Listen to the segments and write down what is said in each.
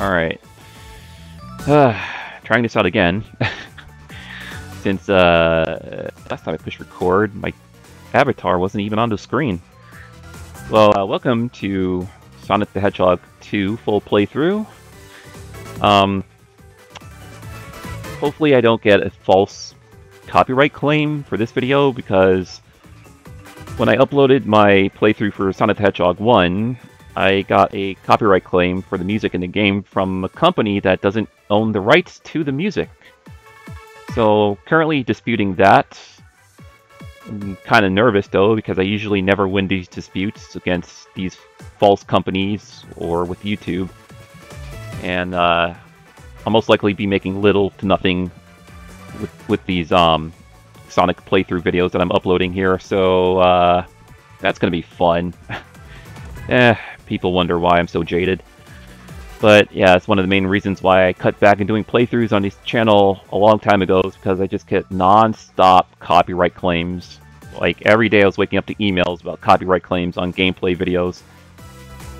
Alright. Uh, trying this out again. Since uh, last time I pushed record, my avatar wasn't even on the screen. Well, uh, welcome to Sonic the Hedgehog 2 full playthrough. Um, hopefully I don't get a false copyright claim for this video because when I uploaded my playthrough for Sonic the Hedgehog 1, I got a copyright claim for the music in the game from a company that doesn't own the rights to the music. So currently disputing that. I'm kind of nervous though because I usually never win these disputes against these false companies or with YouTube. And uh, I'll most likely be making little to nothing with, with these um, Sonic playthrough videos that I'm uploading here. So uh, that's going to be fun. eh, people wonder why I'm so jaded. But yeah, it's one of the main reasons why I cut back in doing playthroughs on this channel a long time ago is because I just get non-stop copyright claims. Like every day I was waking up to emails about copyright claims on gameplay videos.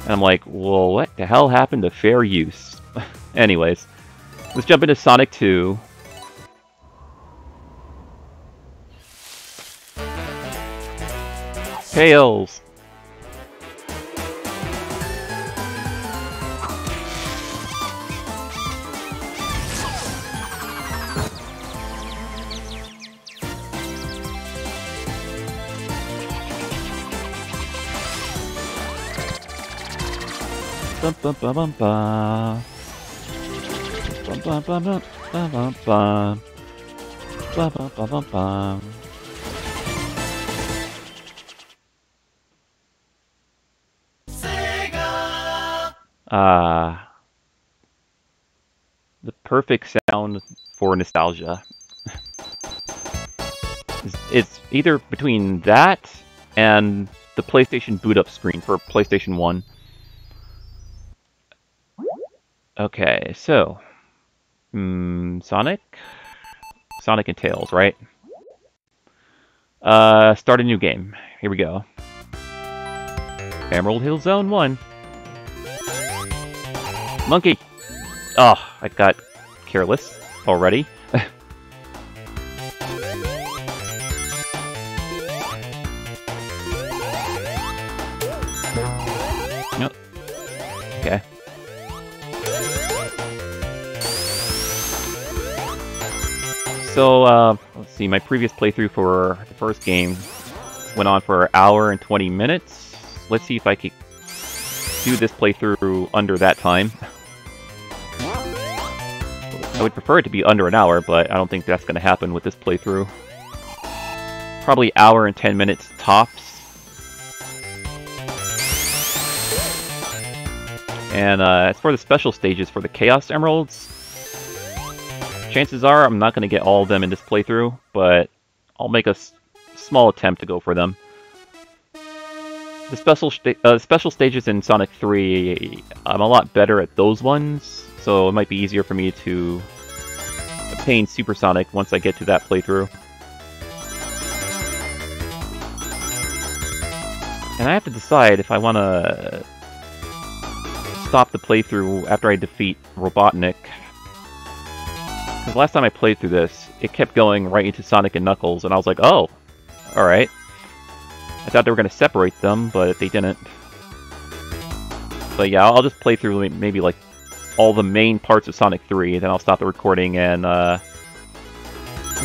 And I'm like, well, what the hell happened to fair use? Anyways, let's jump into Sonic 2. Tails! Ah. the perfect sound for nostalgia. it's, it's either between that and the PlayStation boot up screen for PlayStation 1. Okay, so hmm, Sonic, Sonic and Tails, right? Uh, start a new game. Here we go. Emerald Hill Zone One. Monkey. Oh, I got careless already. So, uh, let's see, my previous playthrough for the first game went on for an hour and 20 minutes. Let's see if I can do this playthrough under that time. I would prefer it to be under an hour, but I don't think that's going to happen with this playthrough. Probably hour and 10 minutes tops. And uh, as for the special stages for the Chaos Emeralds, Chances are I'm not going to get all of them in this playthrough, but I'll make a small attempt to go for them. The special uh, special stages in Sonic 3, I'm a lot better at those ones, so it might be easier for me to obtain Super Sonic once I get to that playthrough. And I have to decide if I want to stop the playthrough after I defeat Robotnik because last time I played through this, it kept going right into Sonic and Knuckles, and I was like, oh, alright. I thought they were going to separate them, but they didn't. But yeah, I'll just play through maybe like all the main parts of Sonic 3, then I'll stop the recording, and uh,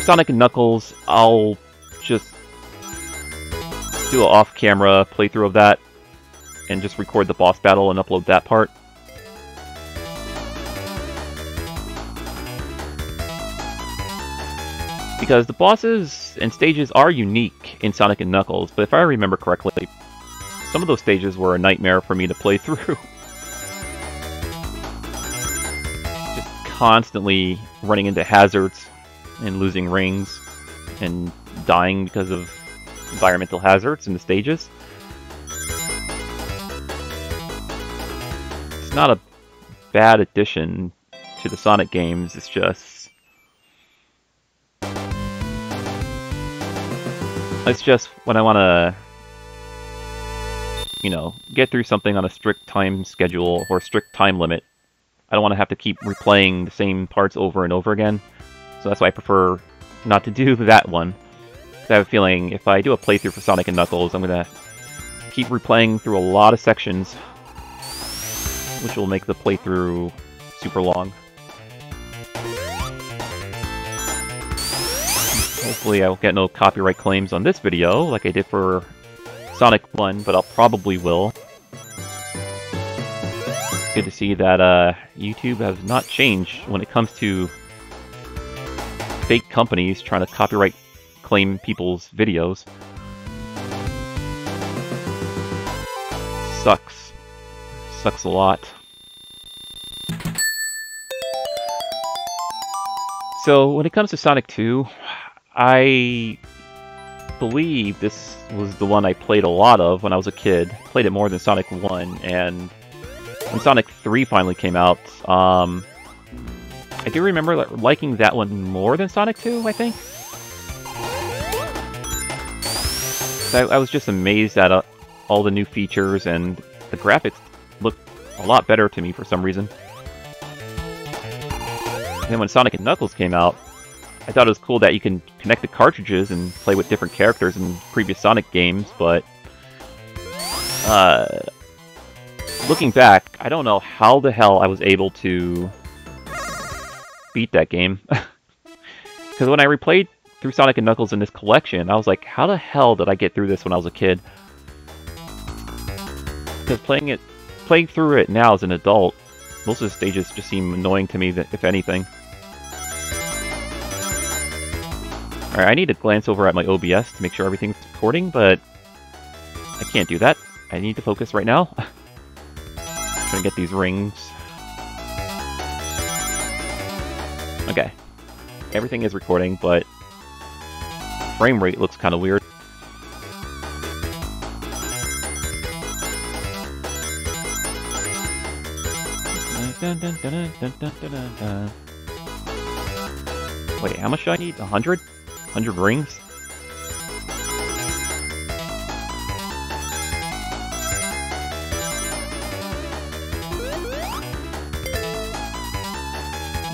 Sonic and Knuckles, I'll just do an off-camera playthrough of that, and just record the boss battle and upload that part. Because the bosses and stages are unique in Sonic and Knuckles, but if I remember correctly, some of those stages were a nightmare for me to play through. Just constantly running into hazards and losing rings and dying because of environmental hazards in the stages. It's not a bad addition to the Sonic games, it's just It's just when I want to, you know, get through something on a strict time schedule or strict time limit, I don't want to have to keep replaying the same parts over and over again. So that's why I prefer not to do that one. I have a feeling if I do a playthrough for Sonic and Knuckles, I'm going to keep replaying through a lot of sections, which will make the playthrough super long. Hopefully I will get no copyright claims on this video, like I did for Sonic 1, but I'll probably will. Good to see that uh, YouTube has not changed when it comes to fake companies trying to copyright claim people's videos. Sucks. Sucks a lot. So, when it comes to Sonic 2, I believe this was the one I played a lot of when I was a kid. Played it more than Sonic 1, and when Sonic 3 finally came out, um, I do remember liking that one more than Sonic 2, I think. I, I was just amazed at uh, all the new features, and the graphics looked a lot better to me for some reason. And then when Sonic and Knuckles came out, I thought it was cool that you can connect the cartridges and play with different characters in previous Sonic games, but uh, looking back, I don't know how the hell I was able to beat that game. Because when I replayed through Sonic and Knuckles in this collection, I was like, how the hell did I get through this when I was a kid? Because playing it, playing through it now as an adult, most of the stages just seem annoying to me, if anything. Alright, I need to glance over at my OBS to make sure everything's recording, but I can't do that. I need to focus right now. Trying to get these rings. Okay. Everything is recording, but frame rate looks kind of weird. Wait, how much do I need? A hundred? 100 rings?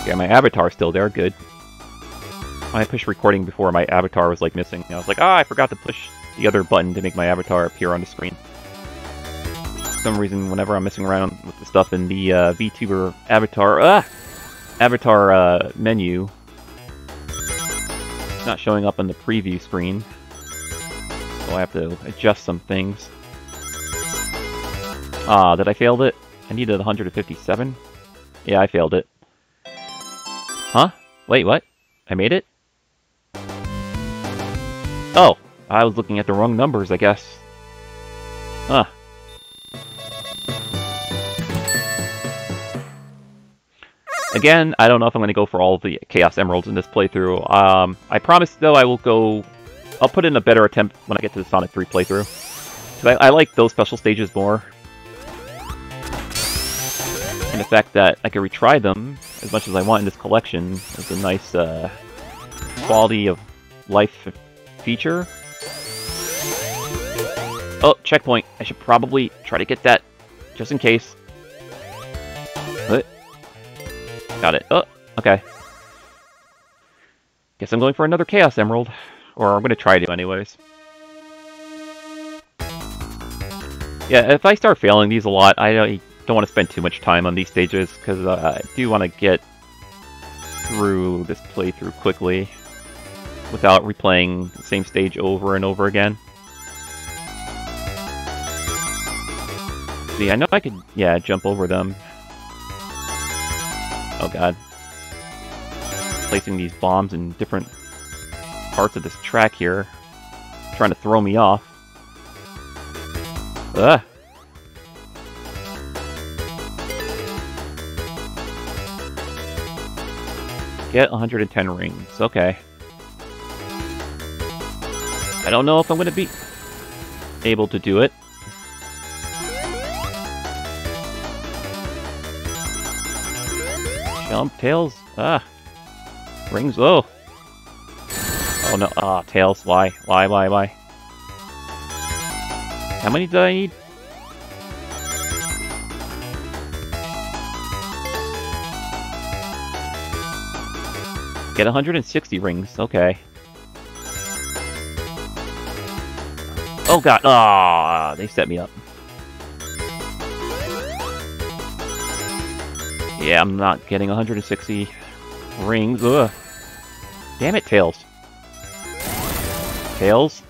Okay, my avatar's still there, good. I pushed recording before my avatar was like missing. I was like, ah, I forgot to push the other button to make my avatar appear on the screen. For some reason, whenever I'm messing around with the stuff in the uh, VTuber avatar, ah, avatar uh, menu, not showing up on the preview screen. So I have to adjust some things. Ah, did I fail it? I needed 157? Yeah, I failed it. Huh? Wait, what? I made it? Oh, I was looking at the wrong numbers, I guess. Huh. Again, I don't know if I'm going to go for all the Chaos Emeralds in this playthrough. Um, I promise, though, I will go... I'll put in a better attempt when I get to the Sonic 3 playthrough. I, I, like those special stages more. And the fact that I can retry them as much as I want in this collection is a nice uh, quality of life feature. Oh, checkpoint. I should probably try to get that just in case. Got it. Oh, okay. Guess I'm going for another Chaos Emerald. Or I'm going to try to anyways. Yeah, if I start failing these a lot, I don't want to spend too much time on these stages, because uh, I do want to get through this playthrough quickly without replaying the same stage over and over again. See, I know I could, yeah, jump over them. Oh god. Placing these bombs in different parts of this track here. Trying to throw me off. Ugh! Get 110 rings. Okay. I don't know if I'm going to be able to do it. Jump, Tails. Ah. Rings low. Oh no. Ah, Tails. Why? Why, why, why? How many did I need? Get 160 rings. Okay. Oh god. Ah, they set me up. Yeah, I'm not getting 160 rings. Ugh. Damn it, Tails. Tails?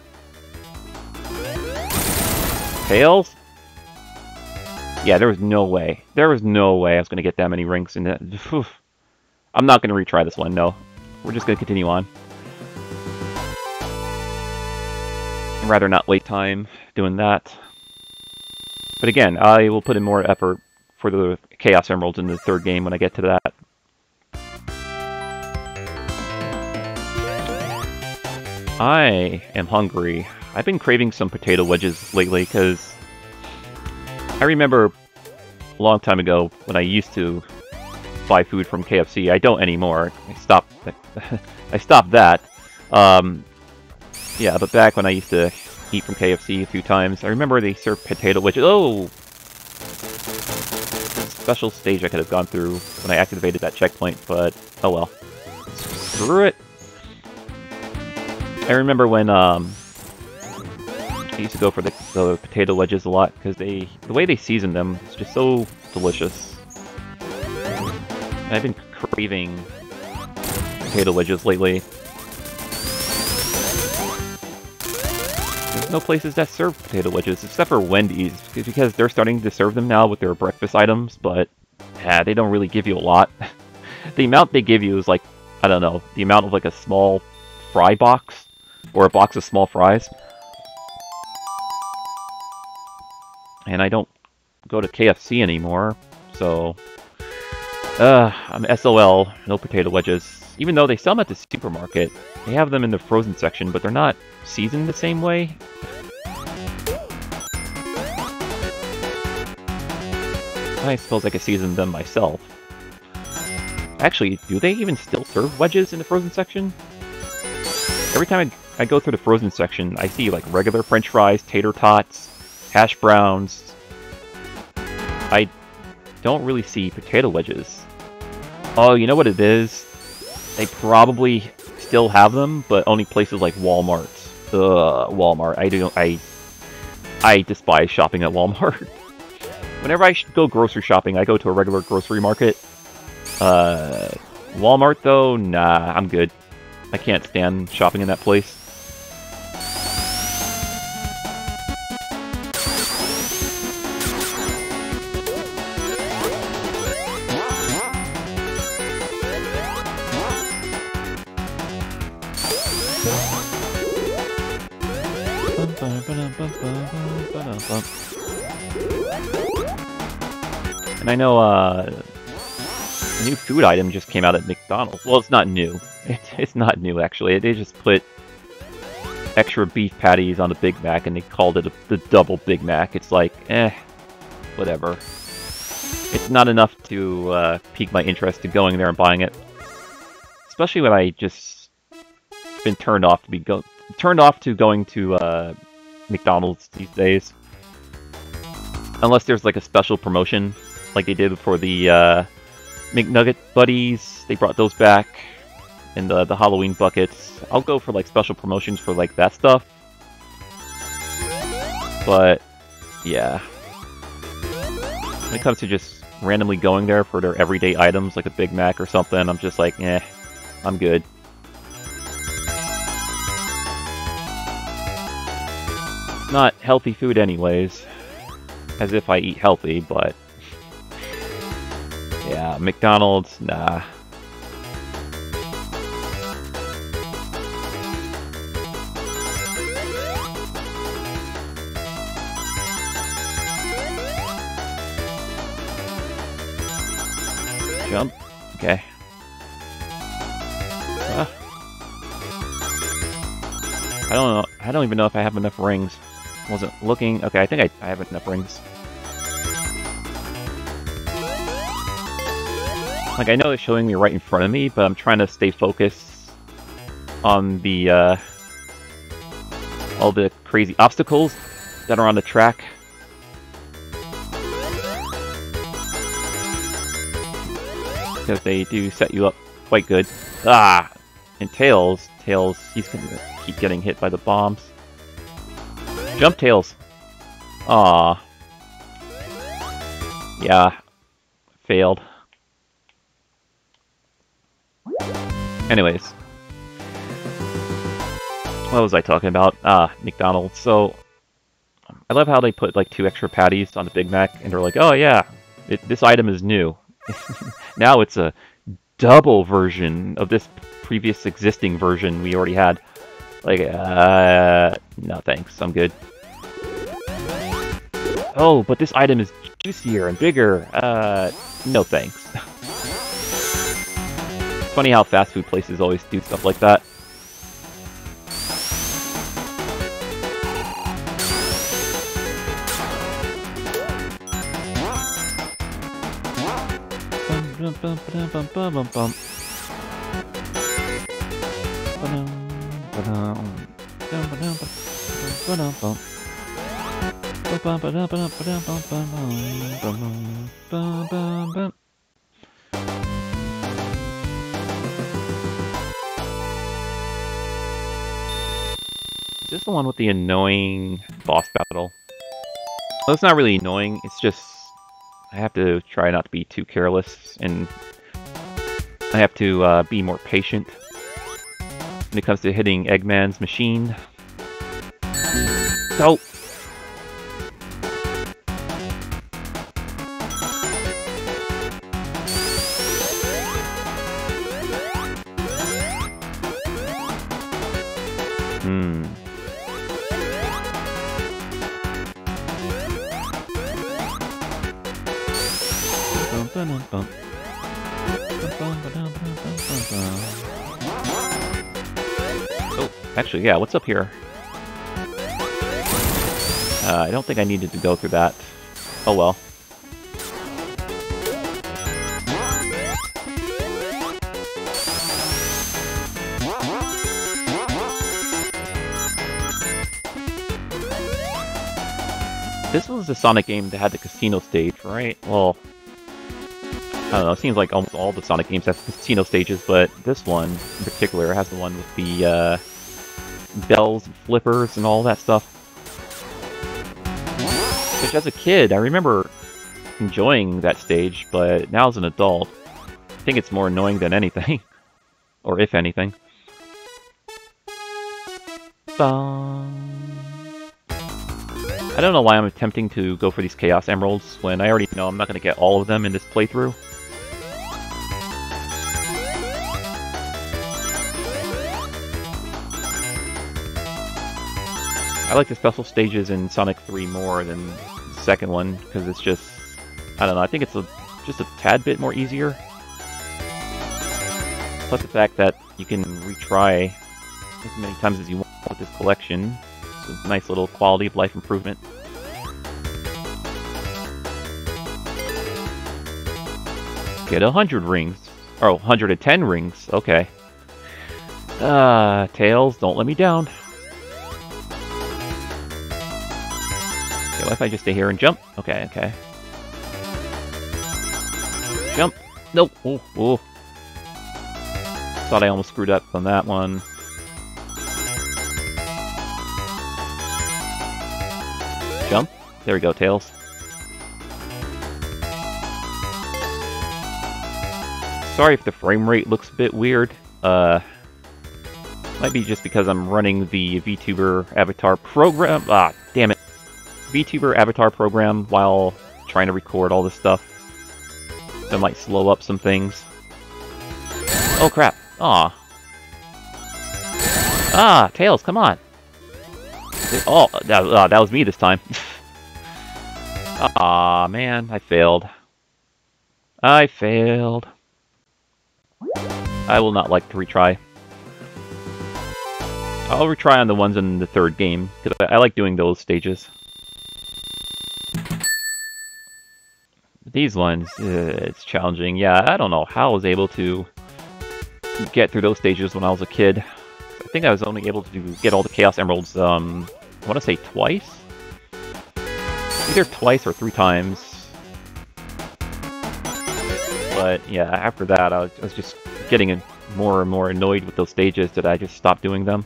Tails? Yeah, there was no way. There was no way I was going to get that many rings in it. I'm not going to retry this one, no. We're just going to continue on. I'd rather not wait time doing that. But again, I will put in more effort for the Chaos Emeralds in the third game when I get to that. I am hungry. I've been craving some potato wedges lately because I remember a long time ago when I used to buy food from KFC. I don't anymore. I stopped. I stopped that. Um, yeah, but back when I used to eat from KFC a few times, I remember they served potato wedges. Oh, special stage I could have gone through when I activated that checkpoint, but oh well. Screw it. I remember when um, I used to go for the, the potato wedges a lot because they the way they season them is just so delicious. And I've been craving potato wedges lately. No places that serve potato wedges except for Wendy's because they're starting to serve them now with their breakfast items, but yeah, they don't really give you a lot. the amount they give you is like I don't know, the amount of like a small fry box or a box of small fries. And I don't go to KFC anymore, so... Uh, I'm SOL, no potato wedges. Even though they sell them at the supermarket, they have them in the frozen section, but they're not seasoned the same way. I suppose I could season them myself. Actually, do they even still serve wedges in the frozen section? Every time I I go through the frozen section, I see like regular french fries, tater tots, hash browns. I don't really see potato wedges. Oh, you know what it is? They probably still have them, but only places like Walmart. Ugh, Walmart. I do I I despise shopping at Walmart. Whenever I go grocery shopping, I go to a regular grocery market. Uh, Walmart though, nah, I'm good. I can't stand shopping in that place. I know uh, a new food item just came out at McDonald's. Well, it's not new. It, it's not new, actually. They just put extra beef patties on a Big Mac, and they called it a, the double Big Mac. It's like, eh, whatever. It's not enough to uh, pique my interest to going there and buying it. Especially when I just been turned off to be go turned off to going to uh, McDonald's these days. Unless there's like a special promotion, like they did for the uh, McNugget Buddies. They brought those back. And the, the Halloween buckets. I'll go for like special promotions for like that stuff. But, yeah. When it comes to just randomly going there for their everyday items, like a Big Mac or something, I'm just like, eh, I'm good. not healthy food anyways. As if I eat healthy, but... Yeah, McDonald's, nah. Jump. Okay. Uh, I don't know. I don't even know if I have enough rings. Wasn't looking. Okay, I think I, I have enough rings. Like, I know it's showing me right in front of me, but I'm trying to stay focused on the, uh, all the crazy obstacles that are on the track. Because they do set you up quite good. Ah! And Tails, Tails, he's gonna keep getting hit by the bombs. Jump Tails! Ah. Yeah. Failed. Anyways. What was I talking about? Ah, McDonald's. So, I love how they put like two extra patties on the Big Mac, and they're like, oh yeah, it, this item is new. now it's a double version of this previous existing version we already had. Like, uh, no thanks, I'm good. Oh, but this item is juicier and bigger. Uh, no thanks. it's funny how fast food places always do stuff like that. This the one with the annoying boss battle? Well, it's not really annoying, it's just I have to try not to be too careless, and I have to uh, be more patient when it comes to hitting Eggman's machine. So, Actually, yeah, what's up here? Uh, I don't think I needed to go through that. Oh well. This was the Sonic game that had the casino stage, right? Well, I don't know, it seems like almost all the Sonic games have casino stages, but this one in particular has the one with the, uh, bells and flippers and all that stuff. Which as a kid, I remember enjoying that stage, but now as an adult, I think it's more annoying than anything. or if anything. I don't know why I'm attempting to go for these Chaos Emeralds when I already know I'm not going to get all of them in this playthrough. I like the special stages in Sonic 3 more than the second one, because it's just, I don't know, I think it's a, just a tad bit more easier. Plus the fact that you can retry as many times as you want with this collection. It's a nice little quality of life improvement. Get 100 rings. Oh, 110 rings. Okay. Ah, uh, Tails, don't let me down. If I just stay here and jump? Okay, okay. Jump! Nope! Oh, oh. Thought I almost screwed up on that one. Jump. There we go, Tails. Sorry if the frame rate looks a bit weird. Uh, might be just because I'm running the VTuber avatar program. Ah, damn it. VTuber avatar program while trying to record all this stuff. That might slow up some things. Oh crap. Aw. Ah, Tails, come on. Oh, that, uh, that was me this time. Aw, man, I failed. I failed. I will not like to retry. I'll retry on the ones in the third game, because I, I like doing those stages. These ones, uh, it's challenging. Yeah, I don't know how I was able to get through those stages when I was a kid. I think I was only able to get all the Chaos Emeralds, um, I want to say twice? Either twice or three times. But yeah, after that I was, I was just getting more and more annoyed with those stages that I just stopped doing them.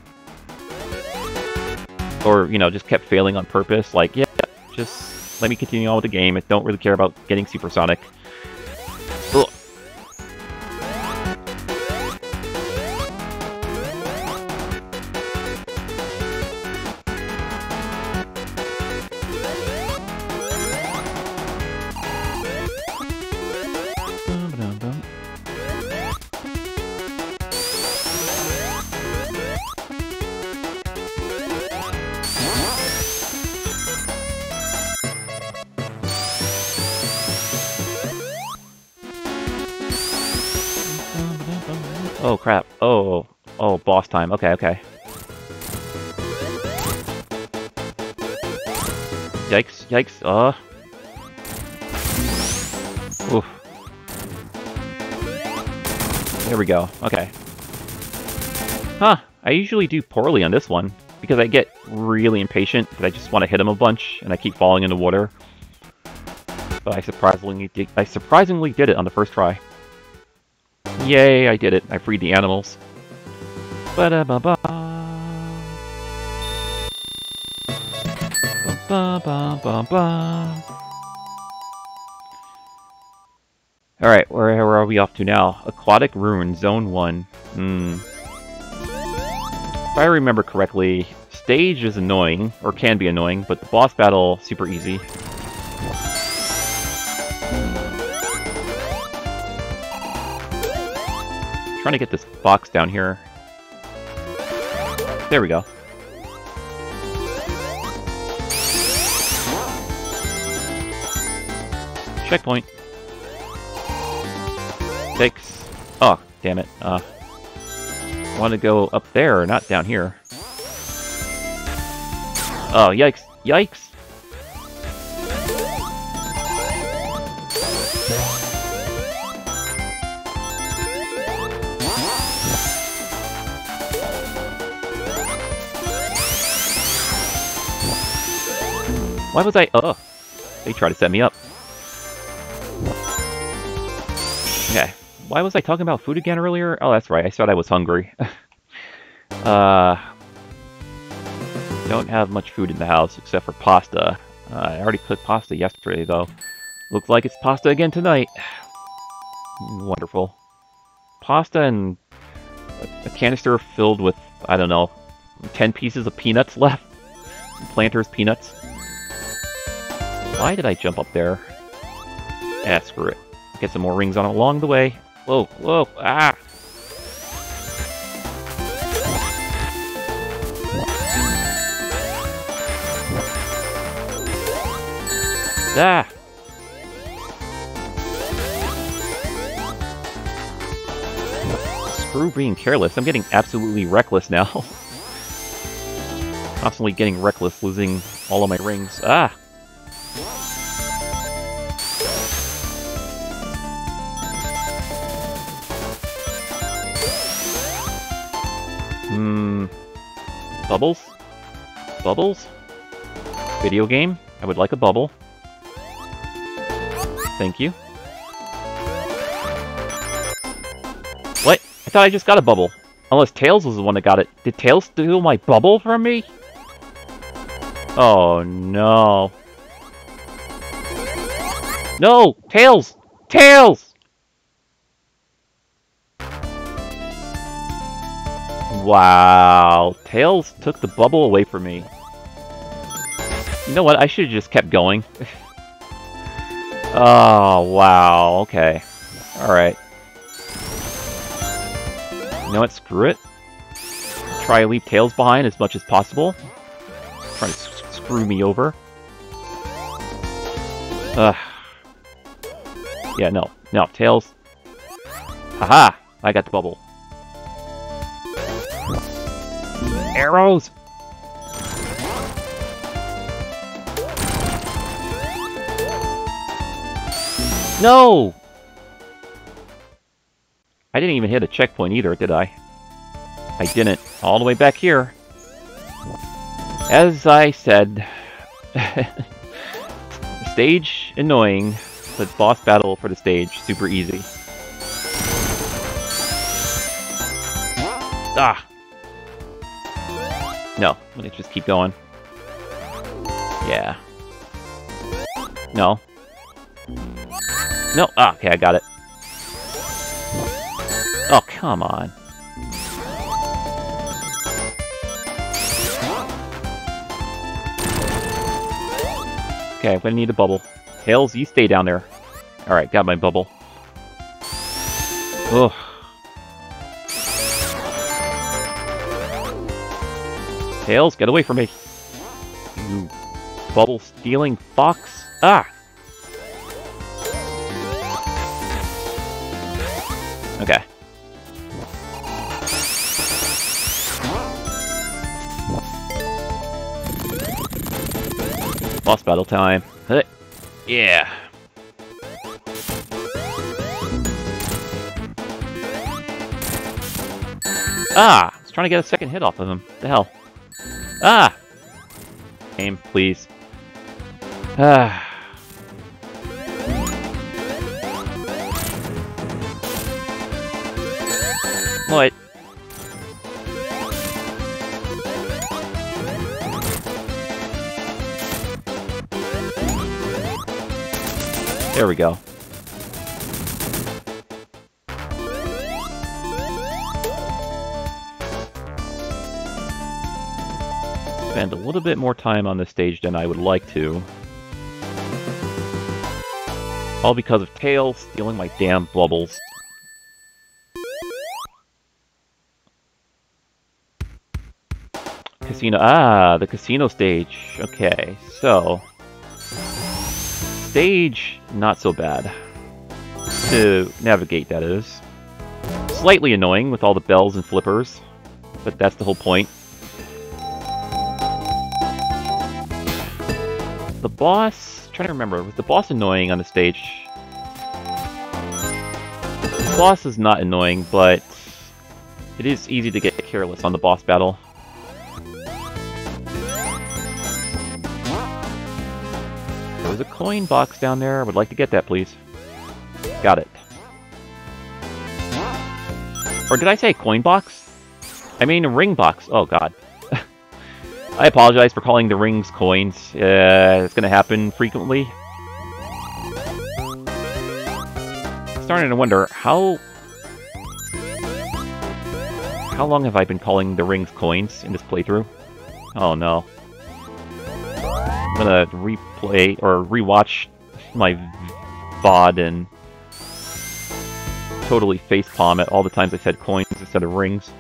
Or, you know, just kept failing on purpose, like, yeah, just let me continue on with the game. I don't really care about getting Super Sonic. Boss time. Okay, okay. Yikes, yikes, uh. Oof. There we go, okay. Huh, I usually do poorly on this one, because I get really impatient, but I just want to hit him a bunch, and I keep falling into water. But I surprisingly did, I surprisingly did it on the first try. Yay, I did it. I freed the animals. Ba da ba ba. Ba ba ba ba. Alright, where, where are we off to now? Aquatic Ruin, Zone 1. Hmm. If I remember correctly, stage is annoying, or can be annoying, but the boss battle, super easy. trying to get this box down here. There we go. Checkpoint. Thanks. Oh, damn it. Uh, want to go up there, not down here. Oh, yikes. Yikes! Why was I... Oh, they tried to set me up. Okay. Why was I talking about food again earlier? Oh, that's right. I said I was hungry. uh, don't have much food in the house except for pasta. Uh, I already cooked pasta yesterday, though. Looks like it's pasta again tonight. Wonderful. Pasta and a canister filled with, I don't know, 10 pieces of peanuts left. Planters peanuts. Why did I jump up there? Ah, screw it. Get some more rings on along the way. Whoa, whoa, ah! Ah! Screw being careless. I'm getting absolutely reckless now. Constantly getting reckless, losing all of my rings. Ah! Hmm. Bubbles? Bubbles? Video game? I would like a bubble. Thank you. What? I thought I just got a bubble. Unless Tails was the one that got it. Did Tails steal my bubble from me? Oh, no. No! Tails! Tails! Wow. Tails took the bubble away from me. You know what? I should have just kept going. oh, wow. Okay. Alright. You know what? Screw it. Try to leave Tails behind as much as possible. Trying to screw me over. Ugh. Yeah, no. No, Tails. Haha! I got the bubble. Arrows! No! I didn't even hit a checkpoint either, did I? I didn't. All the way back here. As I said, stage annoying, but boss battle for the stage super easy. Ah! No, let me just keep going. Yeah. No. No, ah, okay, I got it. Oh, come on. Okay, I'm gonna need a bubble. Tails, you stay down there. Alright, got my bubble. Ugh. Tails, get away from me. You bubble stealing fox. Ah! Okay. Boss battle time. Yeah. Ah! I was trying to get a second hit off of him. What the hell? Ah! Aim, please. Ah. What? There we go. Spend a little bit more time on this stage than I would like to. All because of Tails stealing my damn bubbles. Casino. Ah, the casino stage. Okay, so stage, not so bad. To navigate, that is. Slightly annoying with all the bells and flippers, but that's the whole point. The boss... trying to remember, was the boss annoying on the stage? The boss is not annoying, but it is easy to get careless on the boss battle. There's a coin box down there. I would like to get that, please. Got it. Or did I say coin box? I mean ring box. Oh, God. I apologize for calling the rings coins. Uh, it's going to happen frequently. Starting to wonder, how... How long have I been calling the rings coins in this playthrough? Oh, no. I'm gonna replay or rewatch my VOD and totally facepalm at all the times I said coins instead of rings.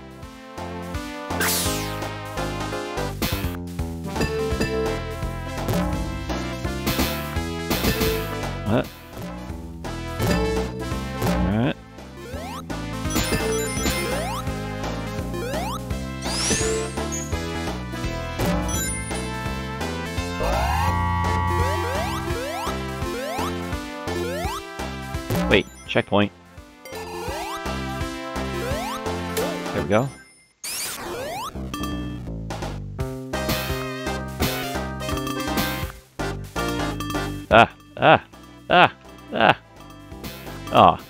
Checkpoint. There we go. Ah, ah, ah, ah. Ah.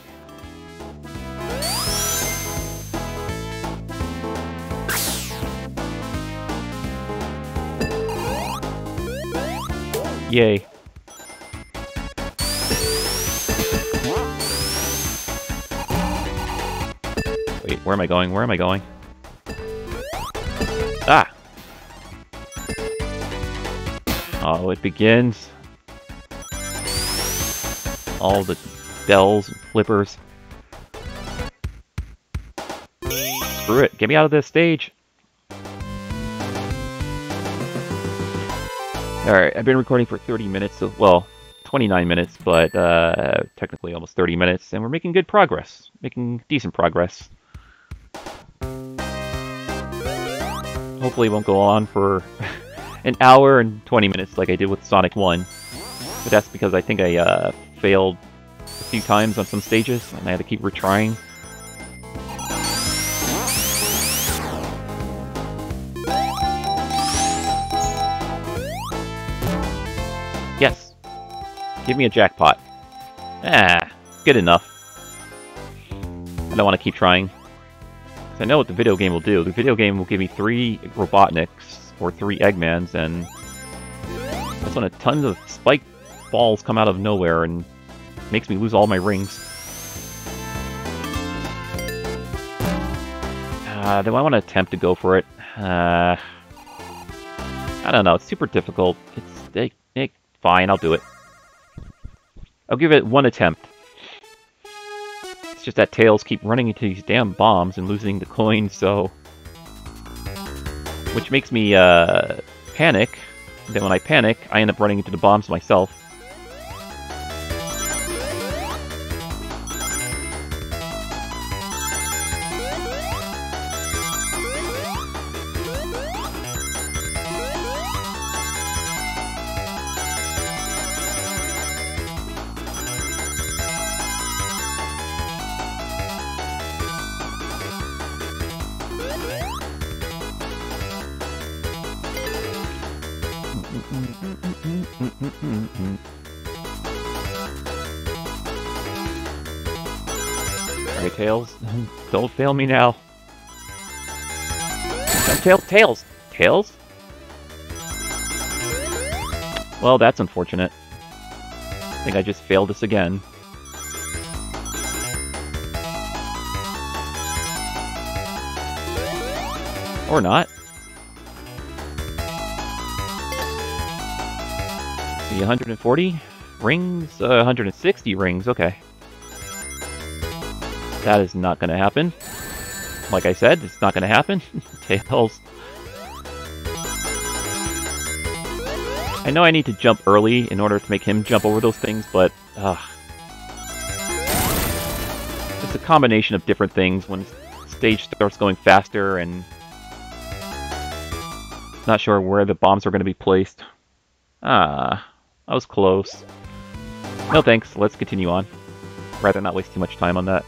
Yay. Am I going? Where am I going? Ah! Oh, it begins. All the bells and flippers. Screw it. Get me out of this stage. Alright, I've been recording for 30 minutes, so, well, 29 minutes, but uh, technically almost 30 minutes, and we're making good progress. Making decent progress. Hopefully it won't go on for an hour and 20 minutes like I did with Sonic 1. But that's because I think I uh, failed a few times on some stages, and I had to keep retrying. Yes! Give me a jackpot. Ah, good enough. I don't want to keep trying. I know what the video game will do. The video game will give me three Robotniks or three Eggmans, and that's when a ton of spike balls come out of nowhere and makes me lose all my rings. Uh, do I want to attempt to go for it? Uh, I don't know. It's super difficult. It's fine. I'll do it. I'll give it one attempt. Just that Tails keep running into these damn bombs and losing the coins, so... Which makes me, uh, panic. Then when I panic, I end up running into the bombs myself. Fail me now. Jump, tail, Tails! Tails? Well, that's unfortunate. I think I just failed this again. Or not. See, 140 rings? Uh, 160 rings, okay. That is not going to happen. Like I said, it's not going to happen. Tails. I know I need to jump early in order to make him jump over those things, but... Uh, it's a combination of different things when stage starts going faster and... Not sure where the bombs are going to be placed. Ah, I was close. No thanks, let's continue on. Rather not waste too much time on that.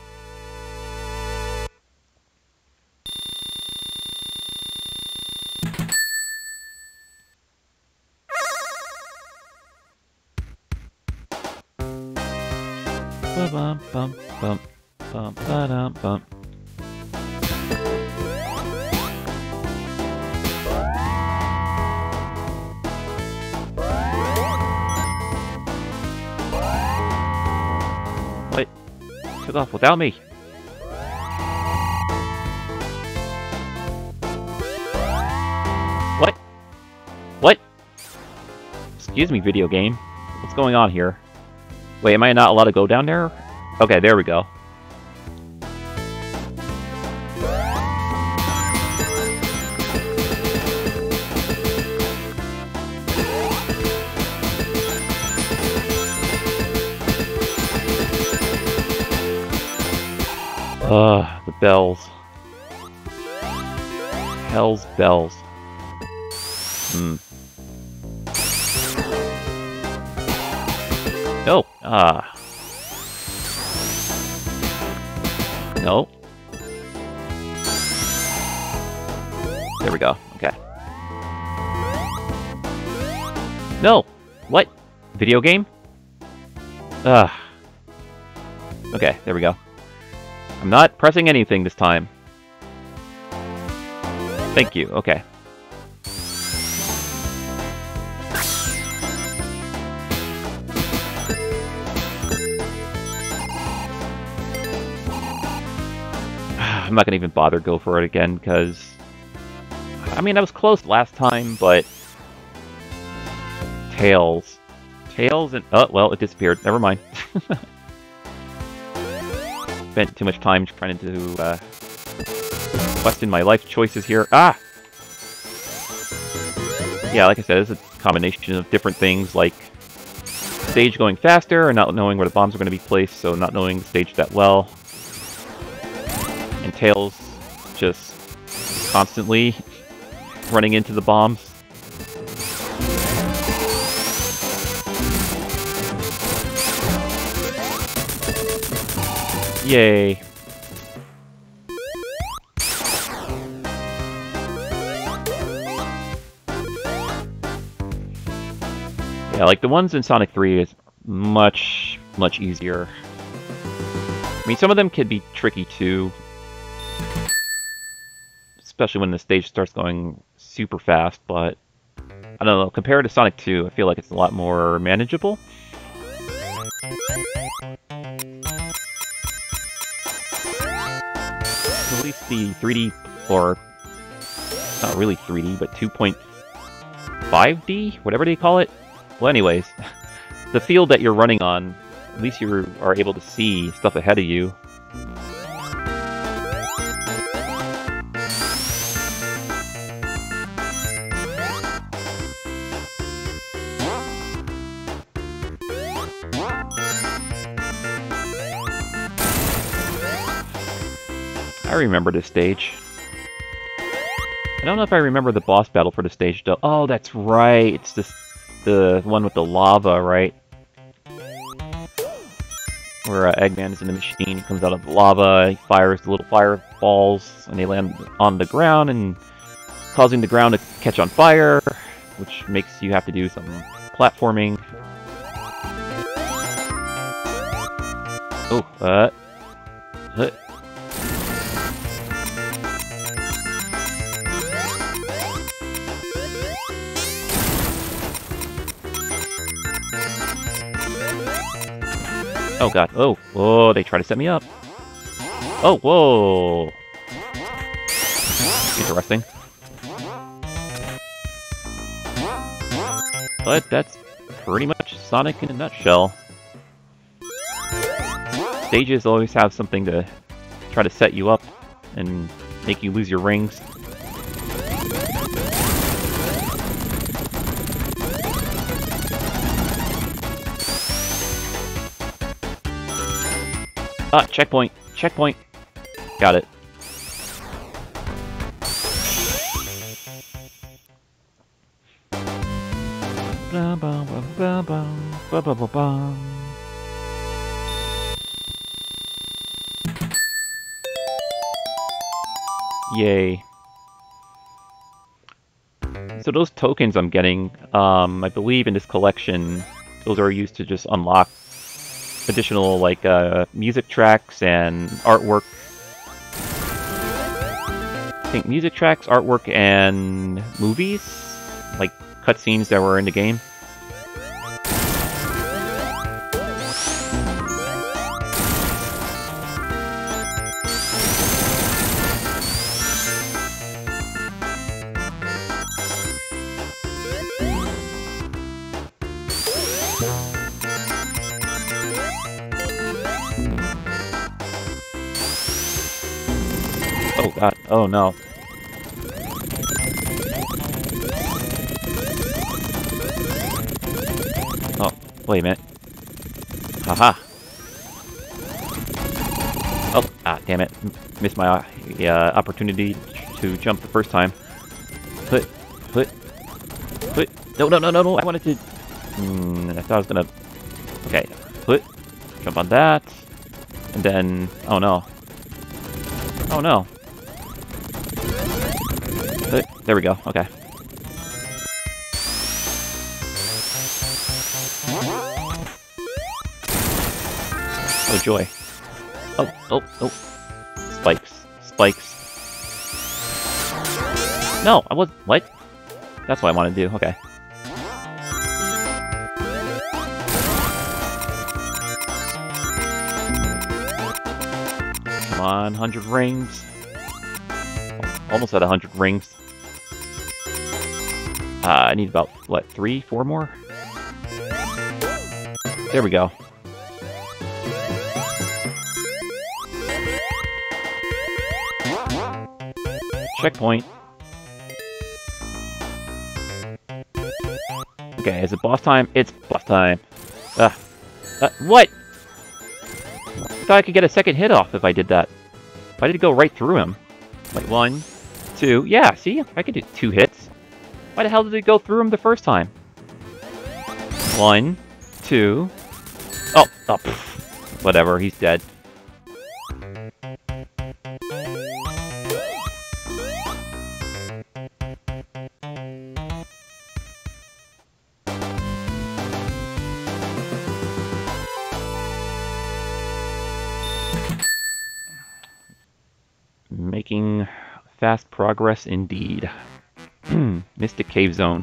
Bum bum bum ba dum bum. What? Took off without me. What? What? Excuse me, video game. What's going on here? Wait, am I not allowed to go down there? Okay, there we go. Ugh, the bells. Hell's bells. Hmm. No. Ah. No. There we go. Okay. No. What? Video game? Ugh. Okay, there we go. I'm not pressing anything this time. Thank you. Okay. I'm not gonna even bother go for it again because I mean I was close last time, but Tails, Tails, and oh well, it disappeared. Never mind. Spent too much time trying to uh, question my life choices here. Ah. Yeah, like I said, it's a combination of different things like stage going faster and not knowing where the bombs are going to be placed, so not knowing the stage that well and Tails just constantly running into the bombs. Yay. Yeah, like the ones in Sonic 3 is much, much easier. I mean, some of them could be tricky too, especially when the stage starts going super fast, but I don't know, compared to Sonic 2, I feel like it's a lot more manageable. At least the 3D, or not really 3D, but 2.5D, whatever they call it. Well, anyways, the field that you're running on, at least you are able to see stuff ahead of you. Remember this stage. I don't know if I remember the boss battle for the stage though. Oh, that's right. It's this the one with the lava, right? Where uh, Eggman is in the machine, he comes out of the lava, he fires the little fireballs, and they land on the ground, and causing the ground to catch on fire, which makes you have to do some platforming. Oh, uh, uh Oh god. Oh, whoa, they try to set me up. Oh, whoa. Interesting. But that's pretty much Sonic in a nutshell. Stages always have something to try to set you up and make you lose your rings. Ah, checkpoint. Checkpoint. Got it. Yay. So those tokens I'm getting, um, I believe in this collection, those are used to just unlock additional like uh, music tracks and artwork. I think music tracks, artwork, and movies, like cutscenes that were in the game. God, oh no. Oh, wait a minute. Haha. Oh, ah, damn it. Missed my uh, opportunity to jump the first time. Put, put, put. No, no, no, no, no. I wanted to. Mm, I thought I was gonna. Okay, put. Jump on that. And then. Oh no. Oh no. Put. There we go. Okay. Oh joy. Oh, oh, oh. Spikes. Spikes. No, I was- what? That's what I want to do, okay. Come on, 100 rings. Almost at 100 rings. Uh, I need about, what, three, four more? There we go. Checkpoint. Okay, is it boss time? It's boss time. Ugh. Uh, what? I thought I could get a second hit off if I did that. Why did go right through him? Like one, two. Yeah, see? I could do two hits. Why the hell did it go through him the first time? One, two. Oh, oh pff. whatever, he's dead. Fast progress indeed. Mystic Cave Zone.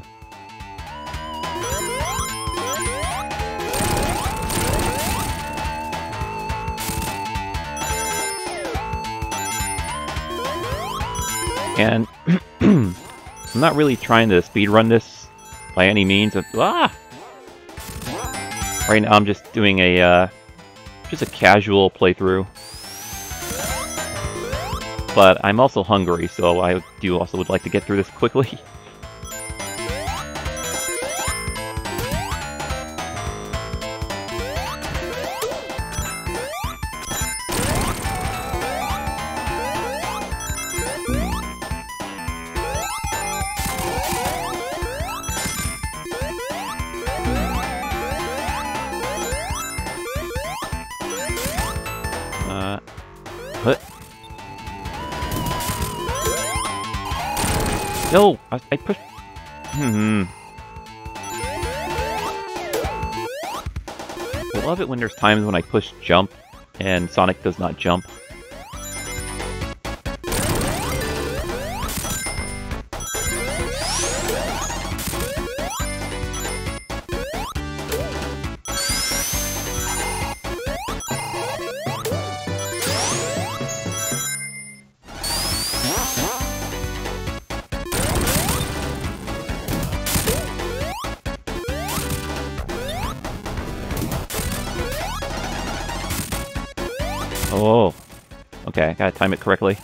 And I'm not really trying to speedrun this by any means. Ah! Right now I'm just doing a, uh, just a casual playthrough. But I'm also hungry, so I do also would like to get through this quickly. times when I push jump and Sonic does not jump. Correctly.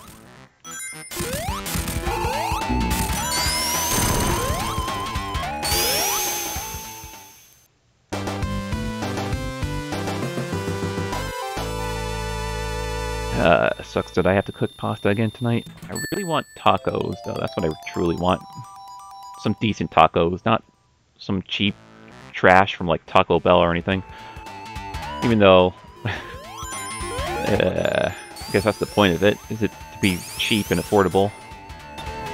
Uh, sucks that I have to cook pasta again tonight. I really want tacos, though. That's what I truly want. Some decent tacos, not some cheap trash from, like, Taco Bell or anything. Even though... Uh, I guess that's the point of it, is it to be cheap and affordable.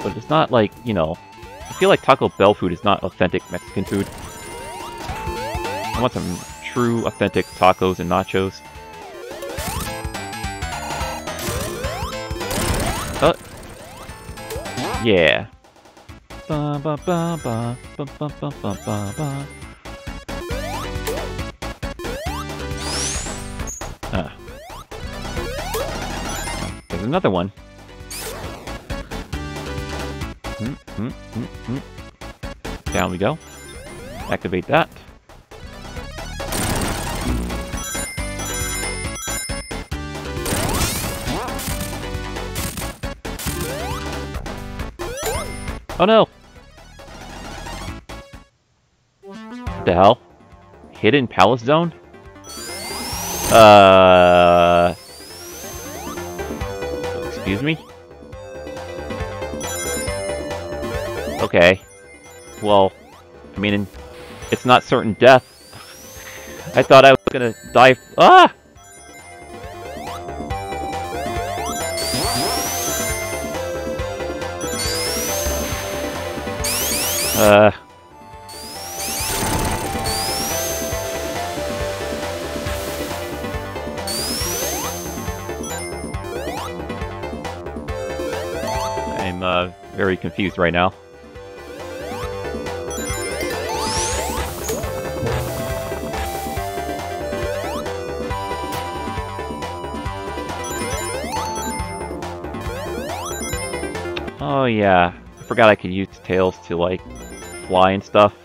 But it's not like, you know, I feel like Taco Bell food is not authentic Mexican food. I want some true, authentic tacos and nachos. Uh, yeah. Ba ba ba ba ba ba ba ba ba There's another one. Hmm, hmm, hmm. Down we go. Activate that. Oh no! What the hell? Hidden Palace Zone? Uh... Excuse me? Okay. Well, I mean, it's not certain death. I thought I was gonna die. Ah! Uh. I'm uh, very confused right now. Oh yeah, I forgot I could use tails to like fly and stuff.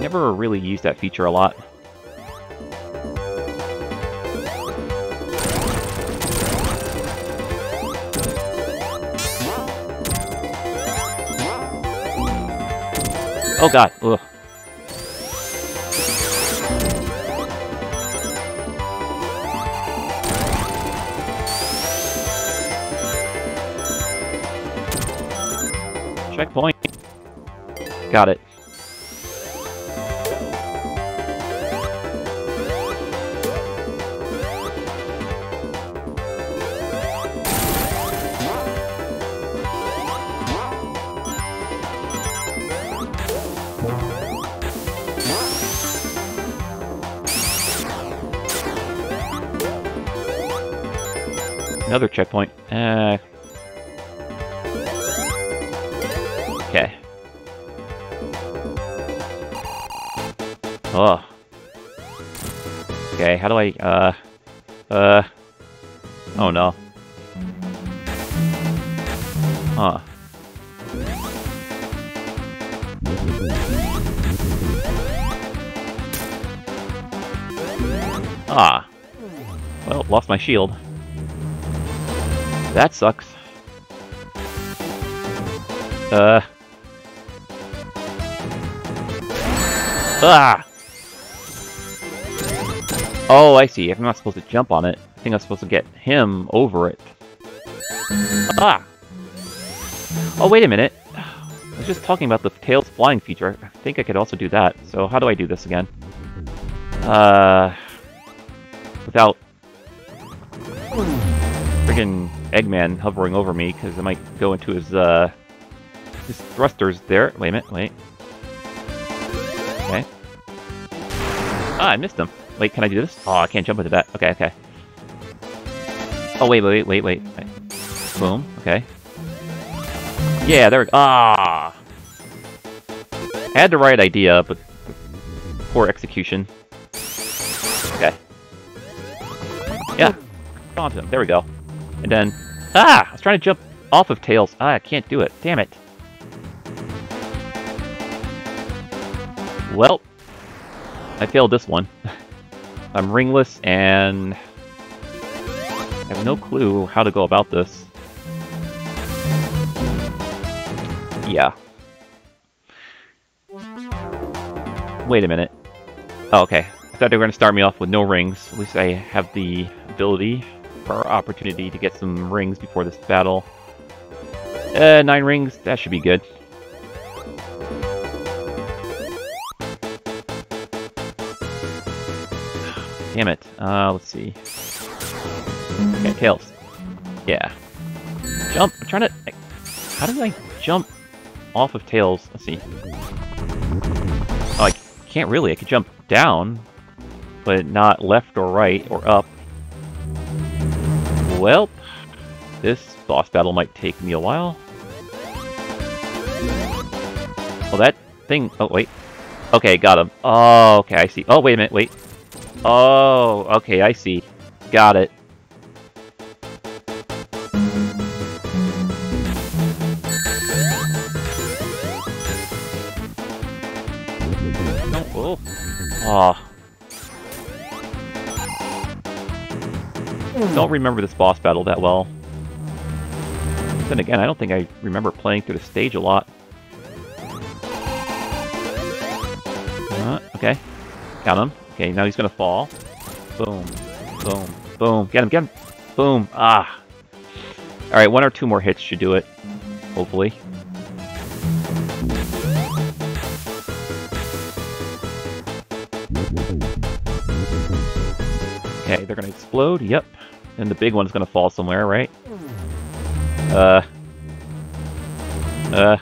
Never really used that feature a lot. Oh god, ugh. Checkpoint. Got it. Another checkpoint. Uh, okay. Oh. Okay, how do I, uh... Uh... Oh no. Huh. Ah. Well, lost my shield. That sucks. Uh. Ah! Oh, I see. I'm not supposed to jump on it. I think I'm supposed to get him over it. Ah! Oh, wait a minute. I was just talking about the Tails flying feature. I think I could also do that. So how do I do this again? Uh... Without... Friggin' Eggman hovering over me, because I might go into his, uh... His thrusters there. Wait a minute, wait. Okay. Ah, I missed him. Wait, can I do this? Oh, I can't jump into that. Okay, okay. Oh, wait, wait, wait, wait, wait. Boom, okay. Yeah, there we go. Ah! I had the right idea, but poor execution. Okay. Yeah, onto him. There we go. And then, ah! I was trying to jump off of Tails. Ah, I can't do it. Damn it. Well, I failed this one. I'm ringless and I have no clue how to go about this. Yeah. Wait a minute. Oh, okay. I thought they were going to start me off with no rings. At least I have the ability or opportunity to get some rings before this battle. Uh, nine rings, that should be good. Damn it. Uh, let's see. Okay, Tails. Yeah. Jump! I'm trying to... How did I jump off of Tails? Let's see. Oh, I can't really. I could jump down, but not left or right or up. Well, this boss battle might take me a while. Oh, that thing... Oh, wait. Okay, got him. Oh, okay, I see. Oh, wait a minute, wait. Oh, okay, I see. Got it. Oh, oh. Don't remember this boss battle that well. Then again, I don't think I remember playing through the stage a lot. Uh, okay. Count him. Okay, now he's gonna fall. Boom. Boom. Boom. Get him, get him! Boom. Ah. Alright, one or two more hits should do it. Hopefully. Okay, they're gonna explode. Yep. And the big one's gonna fall somewhere, right? Uh. Uh.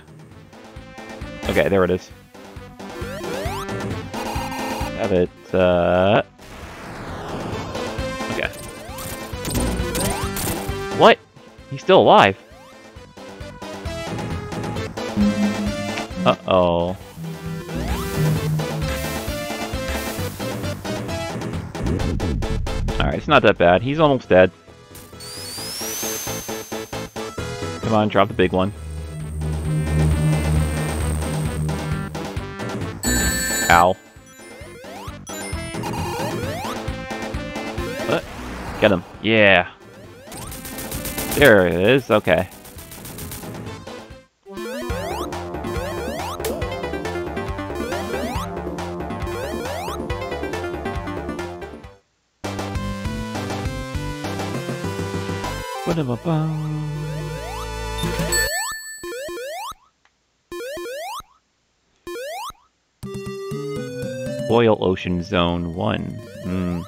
Okay, there it is. Have it, uh... Okay. What? He's still alive. Uh-oh. Alright, it's not that bad. He's almost dead. Come on, drop the big one. Ow. What? Get him. Yeah. There it is. Okay. Oil Ocean Zone 1. Hmm.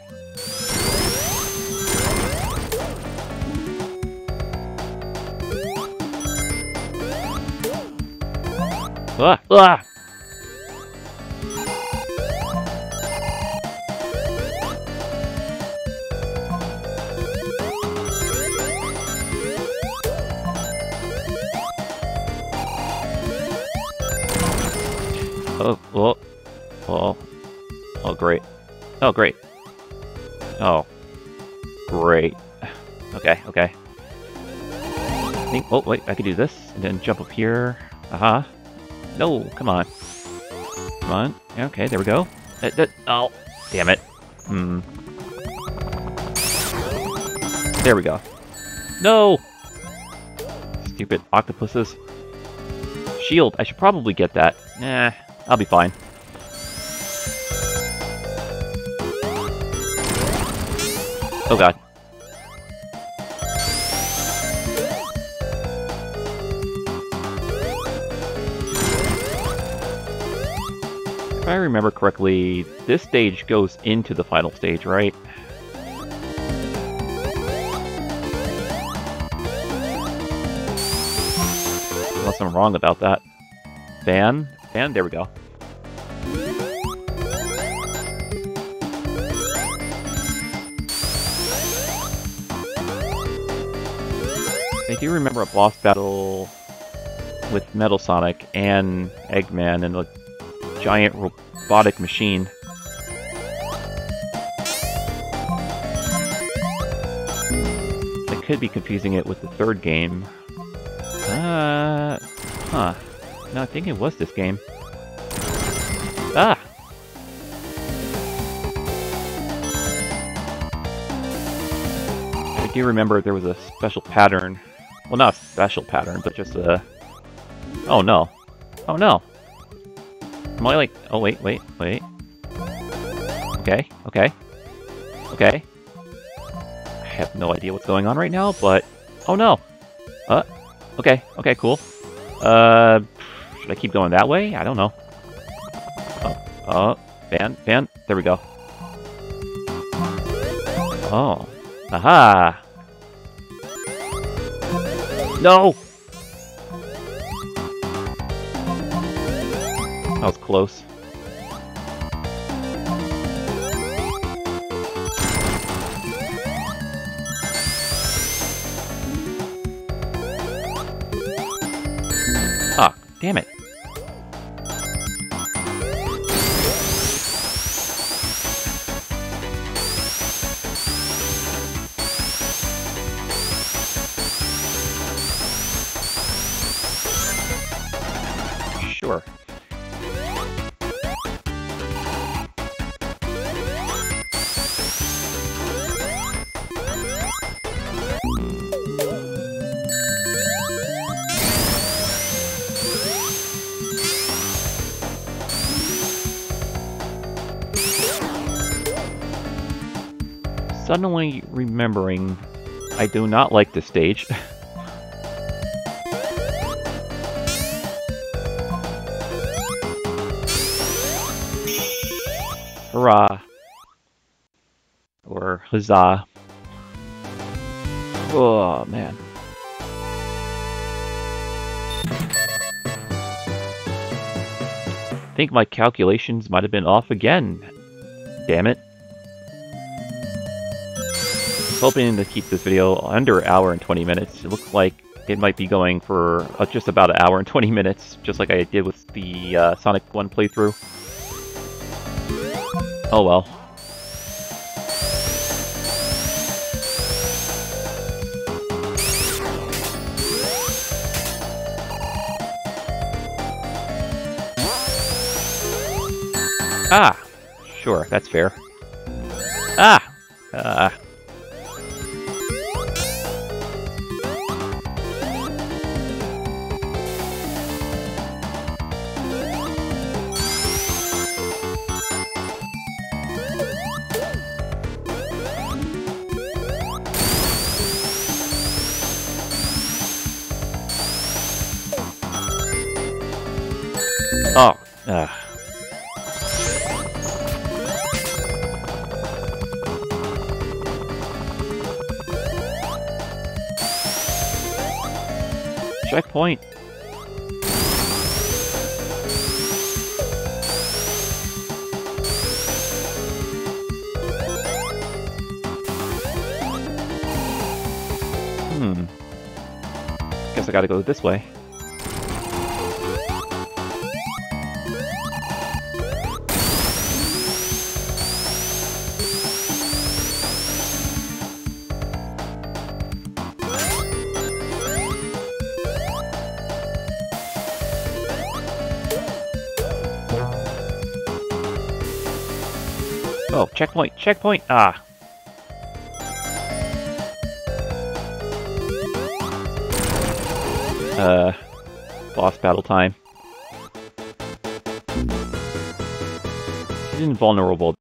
Ah! Ah! Oh, great. Oh. Great. Okay, okay. I Think, oh, wait, I could do this, and then jump up here. Aha. Uh -huh. No, come on. Come on. Okay, there we go. Uh, uh, oh, damn it. Hmm. There we go. No! Stupid octopuses. Shield, I should probably get that. Nah, I'll be fine. Oh god. If I remember correctly, this stage goes into the final stage, right? Unless I'm wrong about that. Fan? Fan? There we go. Do you remember a boss battle with Metal Sonic and Eggman and a giant robotic machine. I could be confusing it with the third game. Uh, huh. No, I think it was this game. Ah! I do remember there was a special pattern. Well, not a special pattern, but just a... Oh no. Oh no. Am I like... Oh, wait, wait, wait. Okay, okay. Okay. I have no idea what's going on right now, but... Oh no! Uh, okay, okay, cool. Uh, should I keep going that way? I don't know. Oh, oh, fan, fan. There we go. Oh. Aha! No! That was close. Ah, damn it. Suddenly remembering I do not like this stage. Hurrah. Or huzzah. Oh, man. I think my calculations might have been off again. Damn it. Hoping to keep this video under an hour and 20 minutes. It looks like it might be going for uh, just about an hour and 20 minutes, just like I did with the uh, Sonic 1 playthrough. Oh well. Ah! Sure, that's fair. Ah! Ah. this way. Oh, checkpoint, checkpoint! Ah, Uh, boss battle time. He's invulnerable.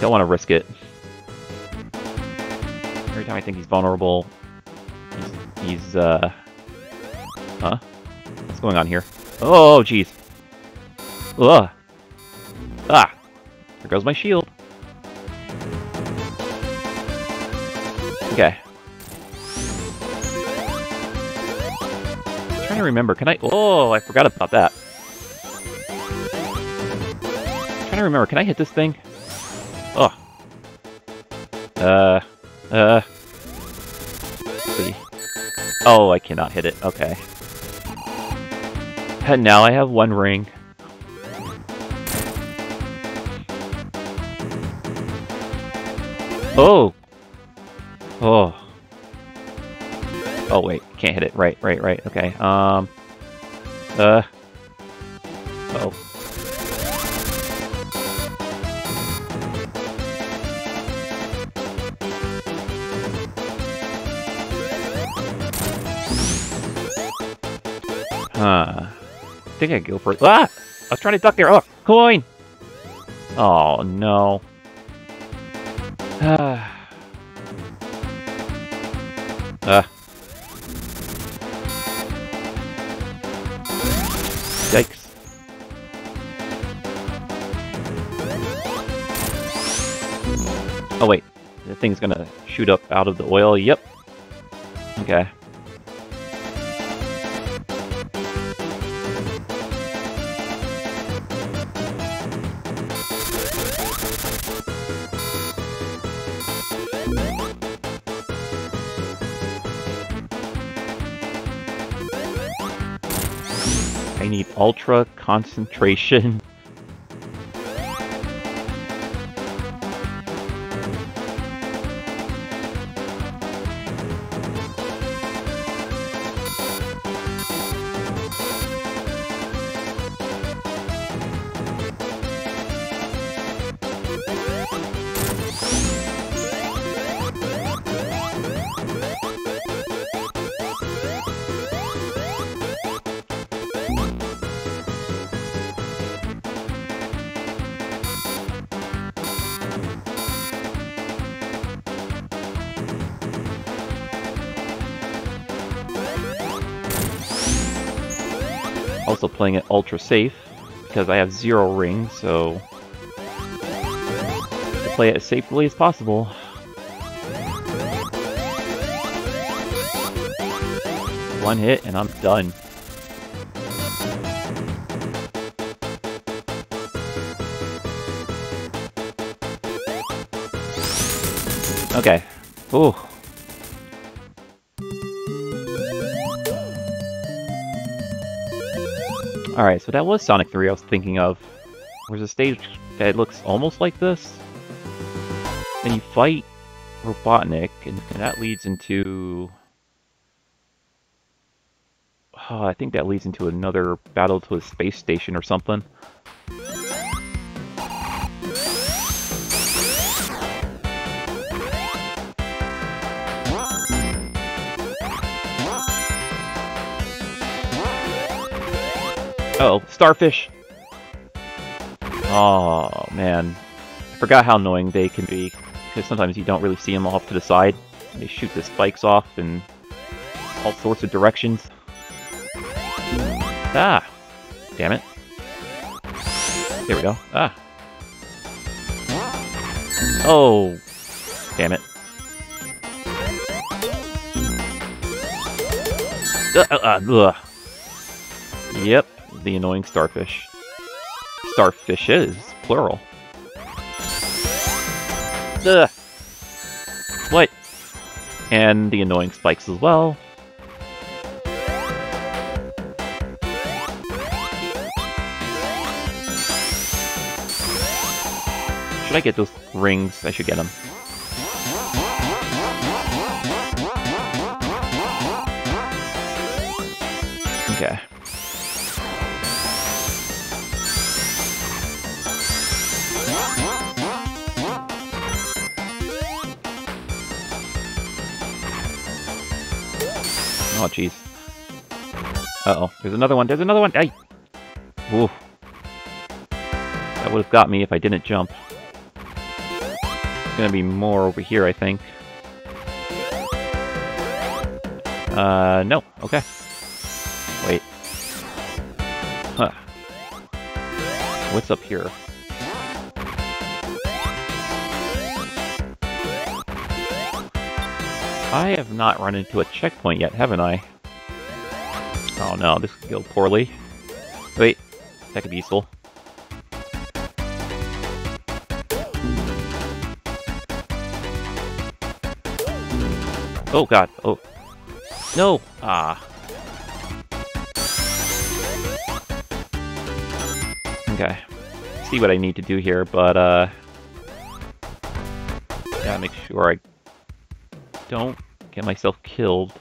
Don't want to risk it. Every time I think he's vulnerable, he's, he's uh... Huh? What's going on here? Oh, jeez. Ugh. Ah! There goes my shield. To remember, can I... Oh, I forgot about that. I'm trying to remember, can I hit this thing? Oh. Uh... Uh... see. Oh, I cannot hit it. Okay. And now I have one ring. Oh! Oh. Can't hit it. Right, right, right. Okay. Um. Uh. Oh. Huh. I think I go for. Ah! I was trying to duck there. Oh, coin! Oh, no. Ah. The thing's gonna shoot up out of the oil, yep. Okay. I need ultra concentration. playing it ultra safe, because I have zero rings, so... To play it as safely as possible. One hit and I'm done. Okay. Ooh. Alright, so that was Sonic 3 I was thinking of. There's a stage that looks almost like this. And you fight Robotnik, and, and that leads into... Oh, I think that leads into another battle to a space station or something. Oh, starfish! Oh, man. I forgot how annoying they can be, because sometimes you don't really see them off to the side. They shoot the spikes off in all sorts of directions. Ah! Damn it. There we go. Ah. Oh! Damn it. Uh, uh, uh, yep the annoying starfish. Starfishes, plural. Ugh. What? And the annoying spikes as well. Should I get those rings? I should get them. Oh, jeez. Uh-oh. There's another one. There's another one. Hey! Oof. That would have got me if I didn't jump. There's gonna be more over here, I think. Uh, no. Okay. Wait. Huh. What's up here? I have not run into a checkpoint yet, haven't I? Oh no, this could go poorly. Wait, that could be useful. Oh god, oh. No! Ah. Okay. See what I need to do here, but, uh... Gotta make sure I don't get myself killed.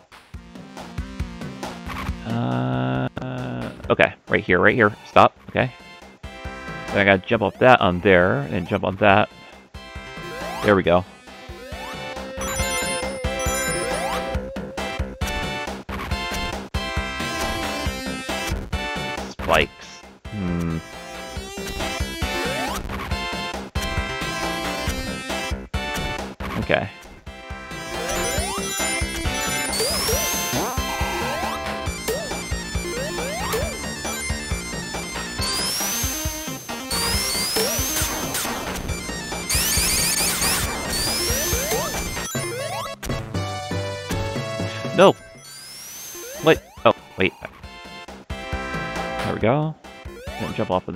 Uh, okay, right here, right here. Stop, okay. Then I gotta jump off that on there, and jump on that. There we go.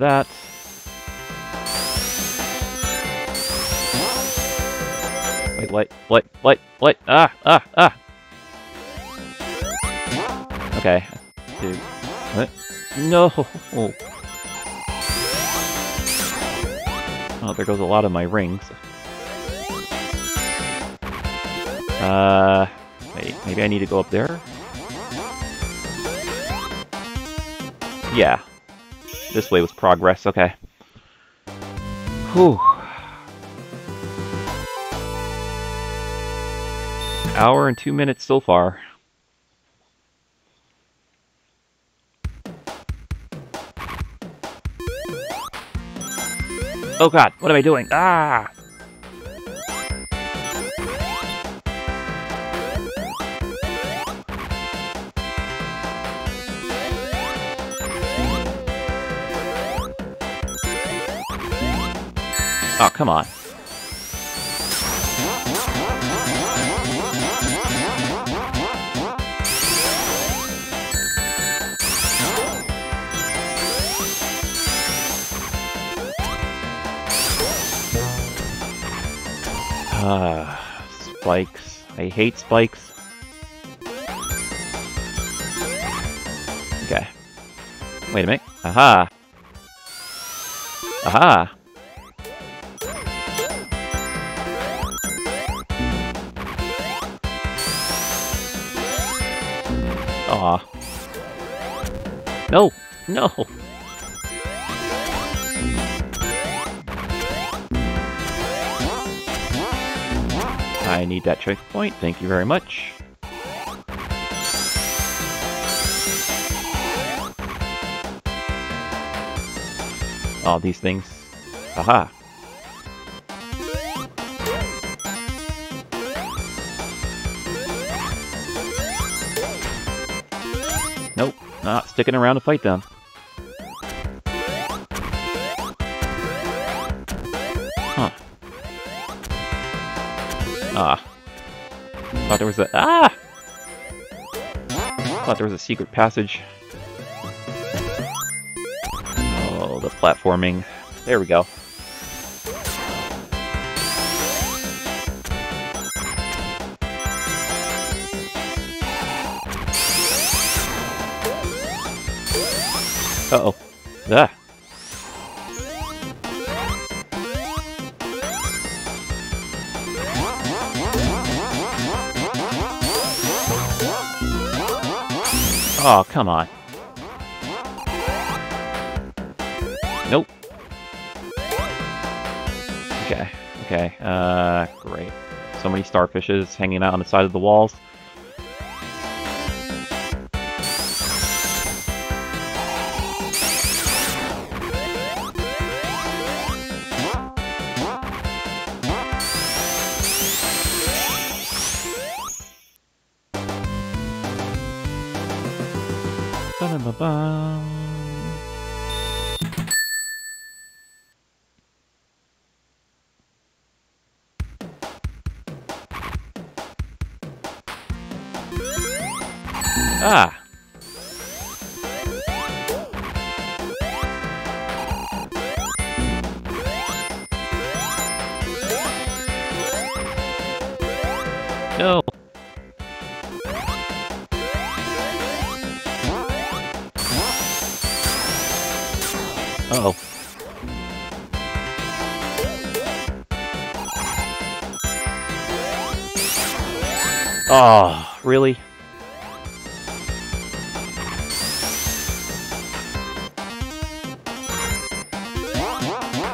Of that. Wait, wait, wait, wait, wait, ah, ah, ah! Okay. Dude. What? No! Oh, there goes a lot of my rings. Uh... Wait, maybe I need to go up there? Yeah. This way was progress, okay. Whew. Hour and two minutes so far. Oh god, what am I doing? Ah! Oh, come on. Ah, spikes. I hate spikes. Okay. Wait a minute. Aha! Aha! No! No! I need that checkpoint, thank you very much. All these things. Aha! Not sticking around to fight them. Huh. Ah. Thought there was a- Ah! Thought there was a secret passage. Oh, the platforming. There we go. Uh-oh. Ah. Oh, come on. Nope. Okay, okay, uh, great. So many starfishes hanging out on the side of the walls. Ba-da-ba-bum. Ah! Oh, really?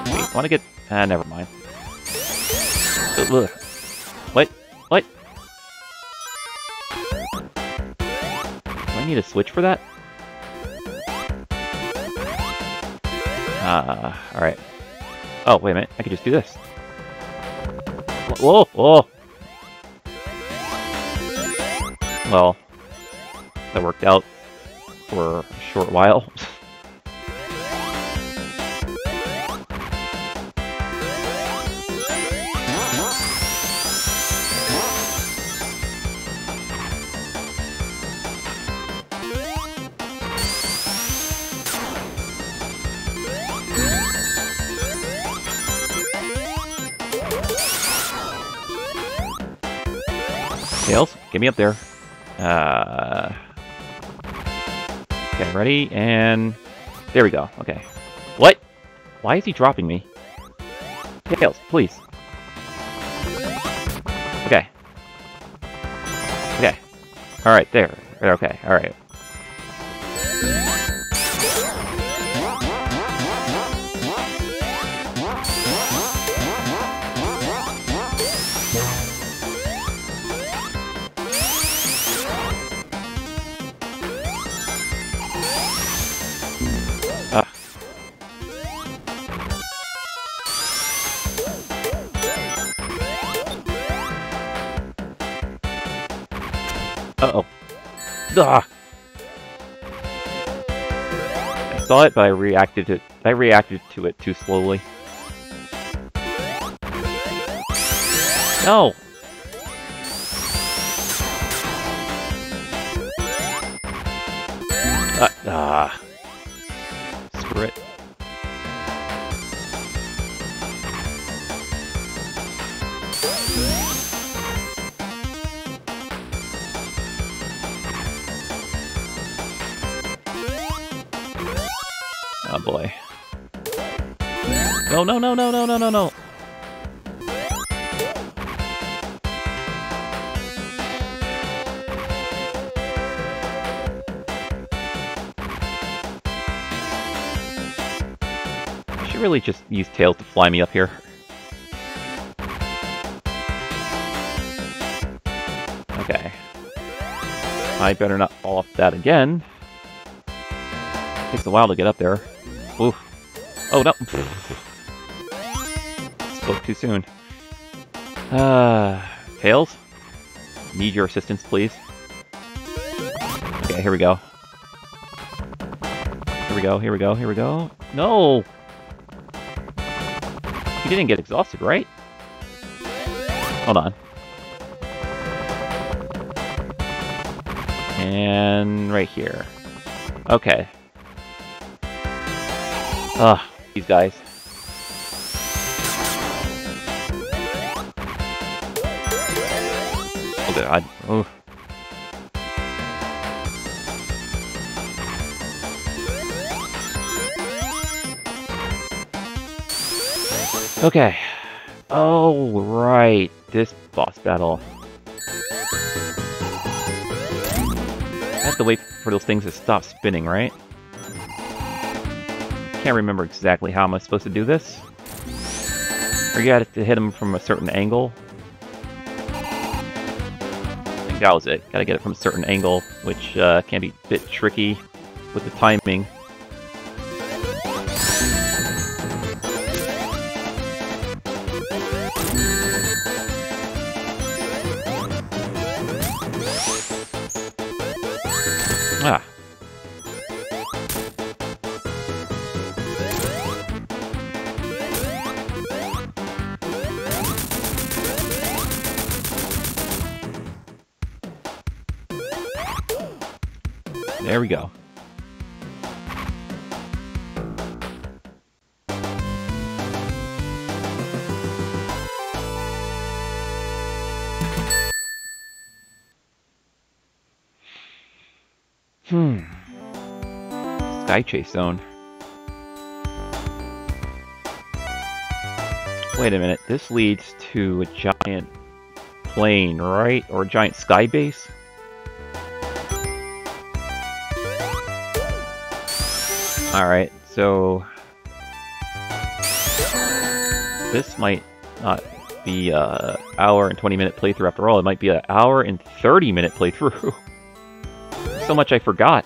Wait, wanna get... Ah, never mind. Ugh. What? What? Do I need a switch for that? Ah, uh, alright. Oh, wait a minute. I could just do this. Whoa, whoa! Well, that worked out for a short while. Tails, get me up there. Uh, okay, ready, and there we go. Okay. What? Why is he dropping me? Tails, please. Okay. Okay. Alright, there. Okay, alright. Uh-oh. Ah! I saw it, but I reacted to I reacted to it too slowly. No! Uh, ah. Screw it. Oh boy. No, no, no, no, no, no, no, no. I should really just use Tails to fly me up here. Okay. I better not fall off that again. Takes a while to get up there. Oof. Oh, no. Spoke too soon. Uh, Tails? Need your assistance, please. Okay, here we go. Here we go, here we go, here we go. No! You didn't get exhausted, right? Hold on. And right here. Okay. Ugh, these guys. Oh god. Oh. Okay. Oh, right. This boss battle. I have to wait for those things to stop spinning, right? Can't remember exactly how am I supposed to do this. Or you got to hit them from a certain angle. I think that was it. Gotta get it from a certain angle, which uh, can be a bit tricky with the timing. Sky Chase Zone. Wait a minute, this leads to a giant plane, right? Or a giant sky base? Alright, so... This might not be a hour and 20 minute playthrough after all, it might be an hour and 30 minute playthrough. so much I forgot.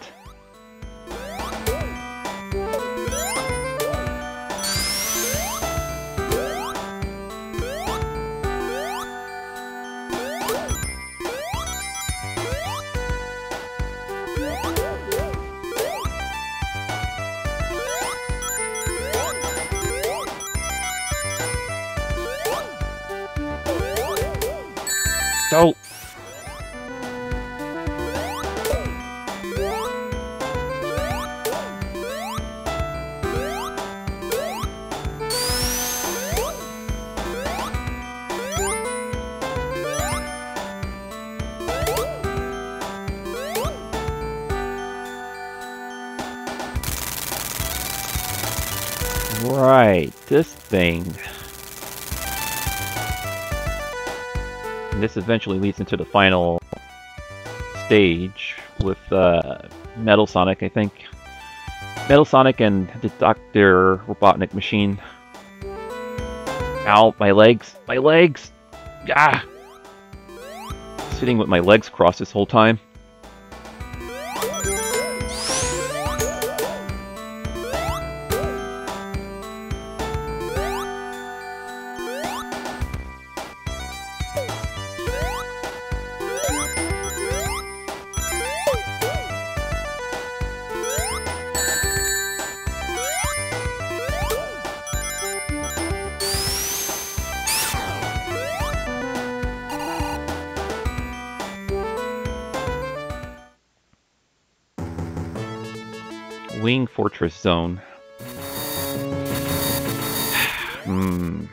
Eventually leads into the final stage with uh, Metal Sonic, I think. Metal Sonic and the Dr. Robotnik machine. Ow, my legs! My legs! Ah! Sitting with my legs crossed this whole time. Zone. Hmm.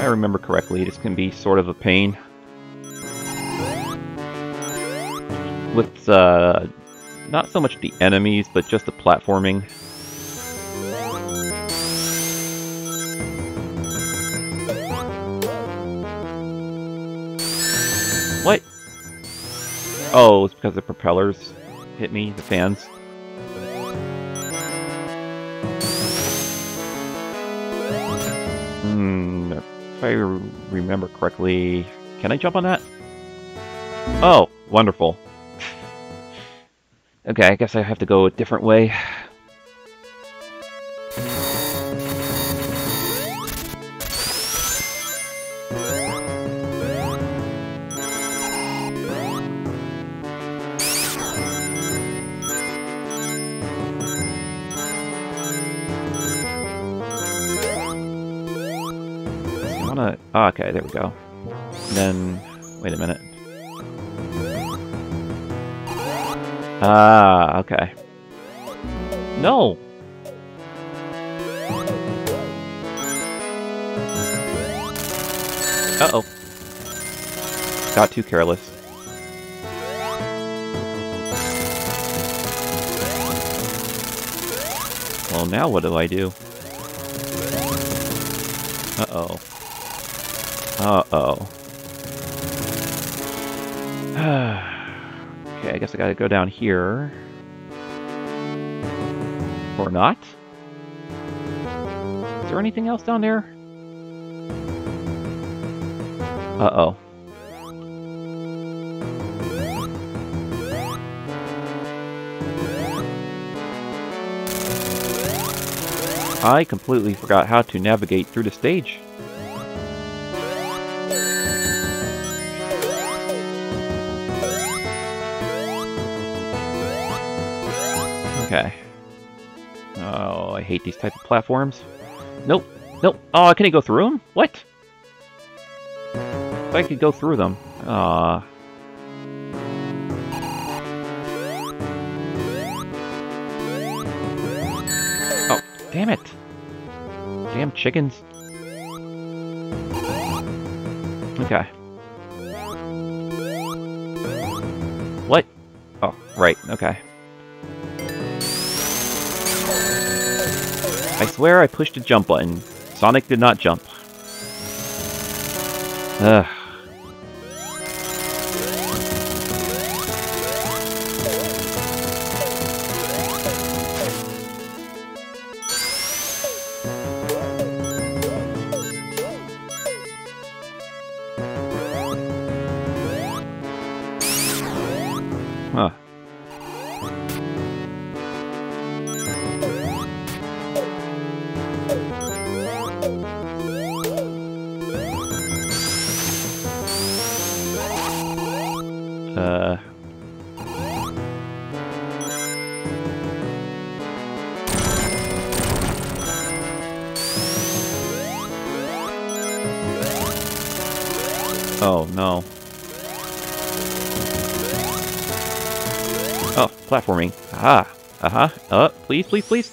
I remember correctly, this can be sort of a pain. With, uh, not so much the enemies, but just the platforming. What? Oh, it's because the propellers hit me, the fans. Remember correctly, can I jump on that? Oh, wonderful. Okay, I guess I have to go a different way. Okay, there we go. And then... Wait a minute. Ah, okay. No! Uh-oh. Got too careless. Well, now what do I do? Uh-oh. Uh-oh. okay, I guess I gotta go down here. Or not? Is there anything else down there? Uh-oh. I completely forgot how to navigate through the stage. Okay. Oh, I hate these type of platforms. Nope. Nope. Oh, I couldn't go through them? What? If I could go through them. Aw. Oh, damn it. Damn chickens. Okay. What? Oh, right. Okay. I swear I pushed a jump button. Sonic did not jump. Ugh. Please, please, please.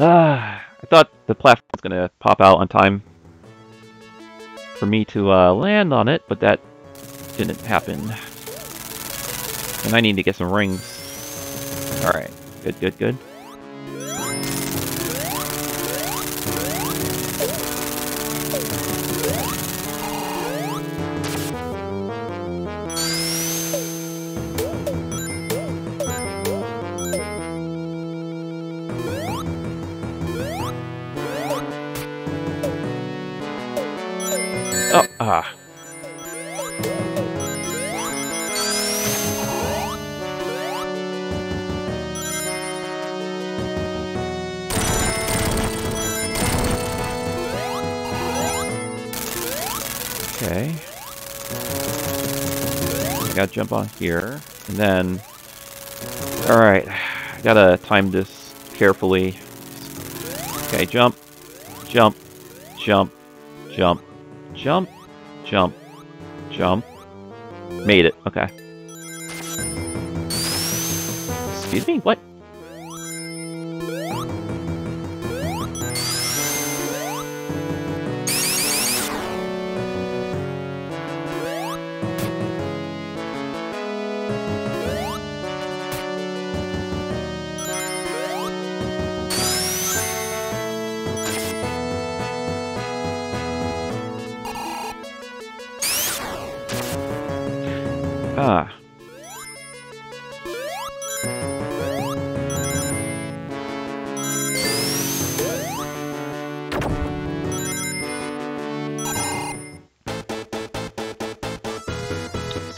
Ah, I thought the platform was gonna pop out on time for me to uh, land on it, but that didn't happen. And I need to get some rings. Alright, good, good, good. Ah. Okay. Gotta jump on here, and then... Alright, I gotta time this carefully. Okay, jump, jump, jump, jump, jump, jump, jump. Made it, okay. Excuse me, what?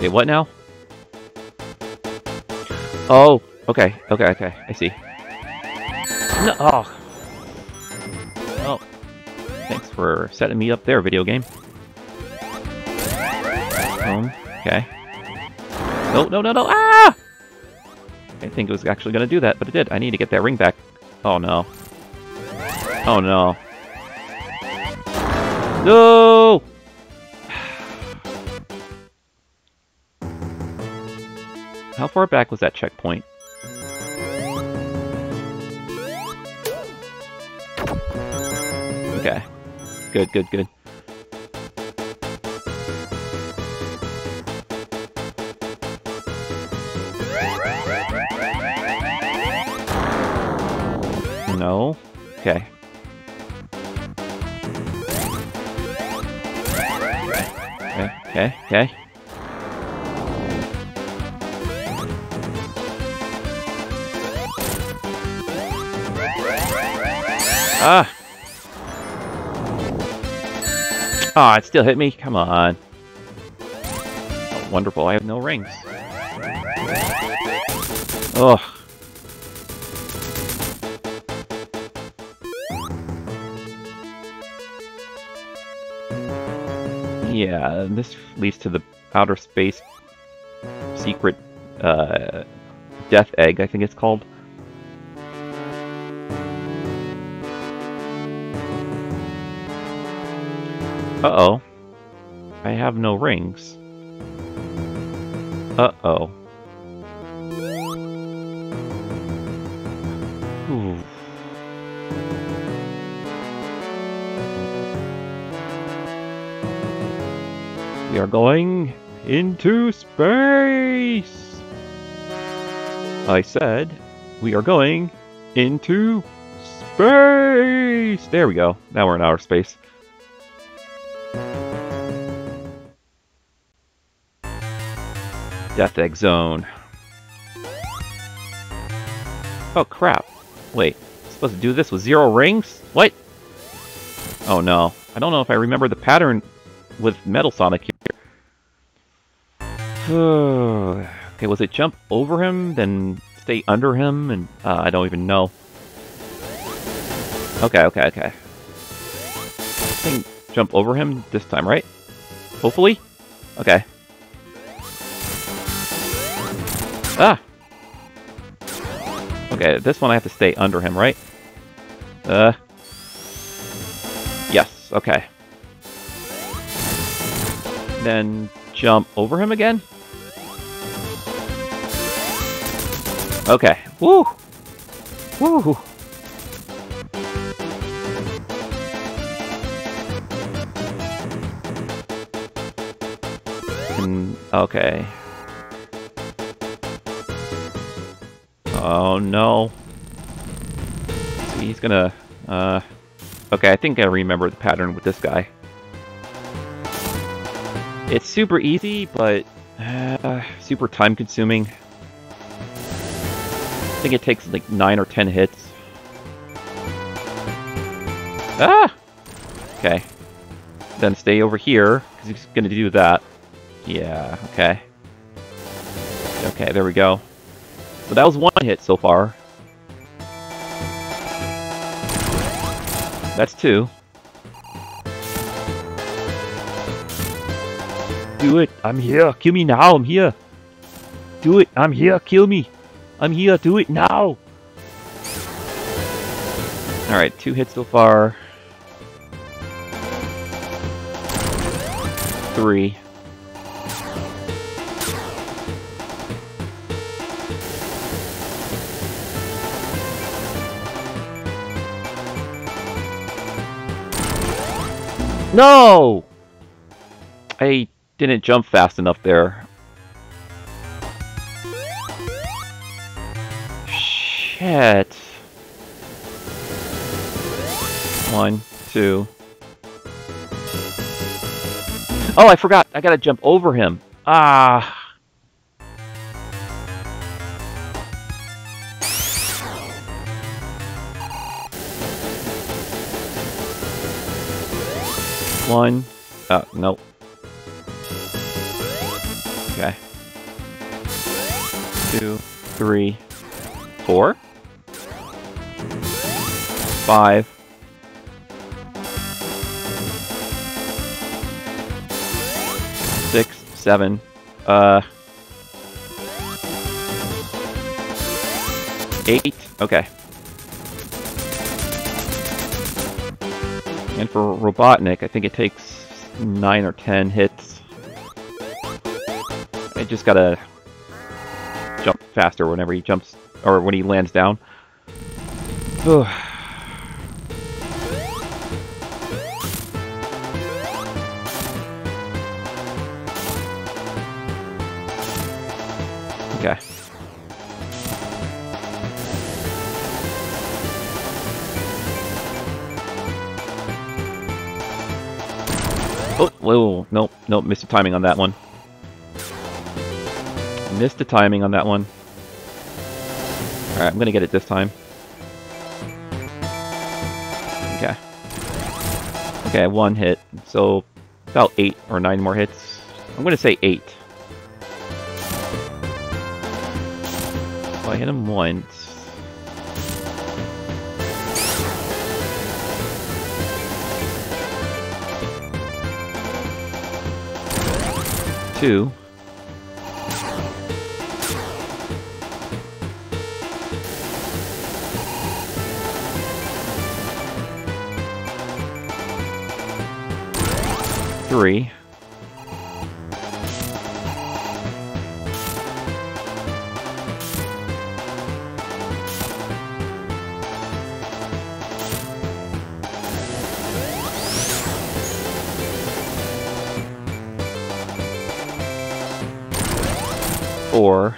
Say what now? Oh, okay, okay, okay, I see. No, oh. Oh. Thanks for setting me up there, video game. Um, okay. No, no, no, no! Ah! I didn't think it was actually to do that, but it did. I need to get that ring back. Oh, no. Oh, no. No! How far back was that checkpoint? Okay. Good, good, good. No. Okay. Okay, okay, okay. Ah! Ah, it still hit me? Come on. Oh, wonderful, I have no rings. Ugh. Yeah, this leads to the outer space secret uh, death egg, I think it's called. Uh-oh. I have no rings. Uh-oh. We are going into space! I said, we are going into space! There we go. Now we're in outer space. Death Egg Zone. Oh crap. Wait, I'm supposed to do this with zero rings? What? Oh no. I don't know if I remember the pattern with Metal Sonic here. okay, was it jump over him, then stay under him, and uh, I don't even know. Okay, okay, okay. I think jump over him this time, right? Hopefully? Okay. Okay, this one I have to stay under him, right? Uh. Yes, okay. Then jump over him again? Okay. Woo! Woo! Okay. Oh no. See, he's gonna, uh... Okay, I think I remember the pattern with this guy. It's super easy, but uh, super time consuming. I think it takes like 9 or 10 hits. Ah! Okay. Then stay over here, because he's gonna do that. Yeah, okay. Okay, there we go. So that was one hit so far. That's two. Do it! I'm here! Kill me now! I'm here! Do it! I'm here! Kill me! I'm here! Do it now! Alright, two hits so far. Three. No! I didn't jump fast enough there. Shit. One, two. Oh, I forgot. I gotta jump over him. Ah. One. Oh, nope. Okay. Two, three, four, five, six, seven, uh, eight. Okay. And for Robotnik, I think it takes 9 or 10 hits. I just gotta jump faster whenever he jumps, or when he lands down. okay. Whoa, nope, nope, missed the timing on that one. Missed the timing on that one. Alright, I'm gonna get it this time. Okay. Okay, one hit. So, about eight or nine more hits. I'm gonna say eight. So I hit him once. Two. Three. Four.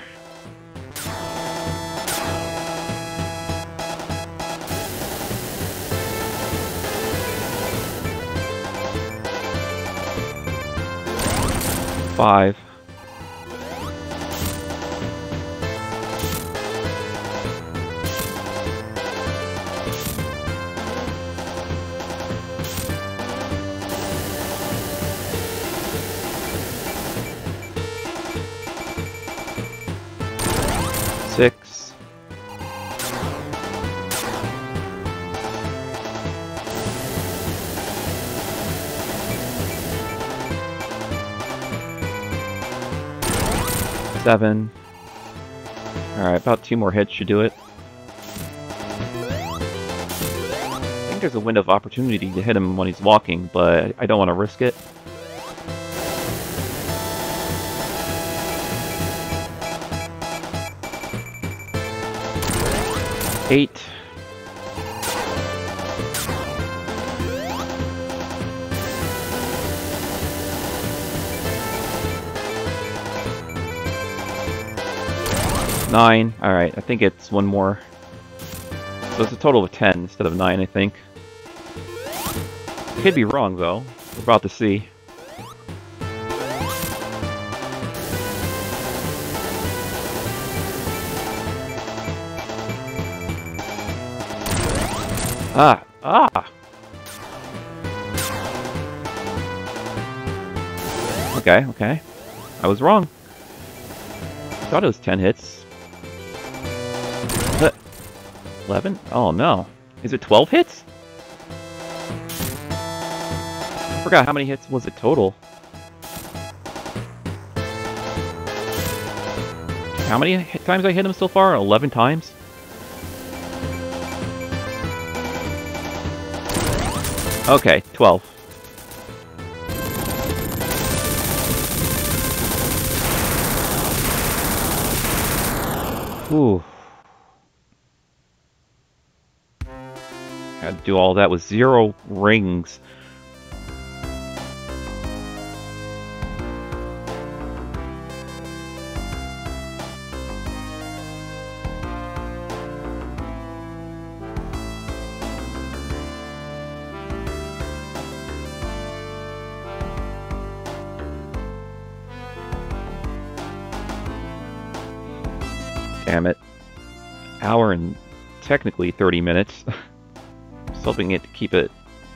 Five. Six. Seven. Alright, about two more hits should do it. I think there's a window of opportunity to hit him when he's walking, but I don't want to risk it. Nine. Alright, I think it's one more. So it's a total of ten instead of nine, I think. Could be wrong, though. We're about to see. Ah! Ah! Okay, okay. I was wrong. Thought it was 10 hits. 11? Oh no. Is it 12 hits? I forgot how many hits was it total. How many times I hit him so far? 11 times? Okay, 12. Ooh. Had to do all that with zero rings. Damn it. Hour and technically 30 minutes. Just hoping it to keep it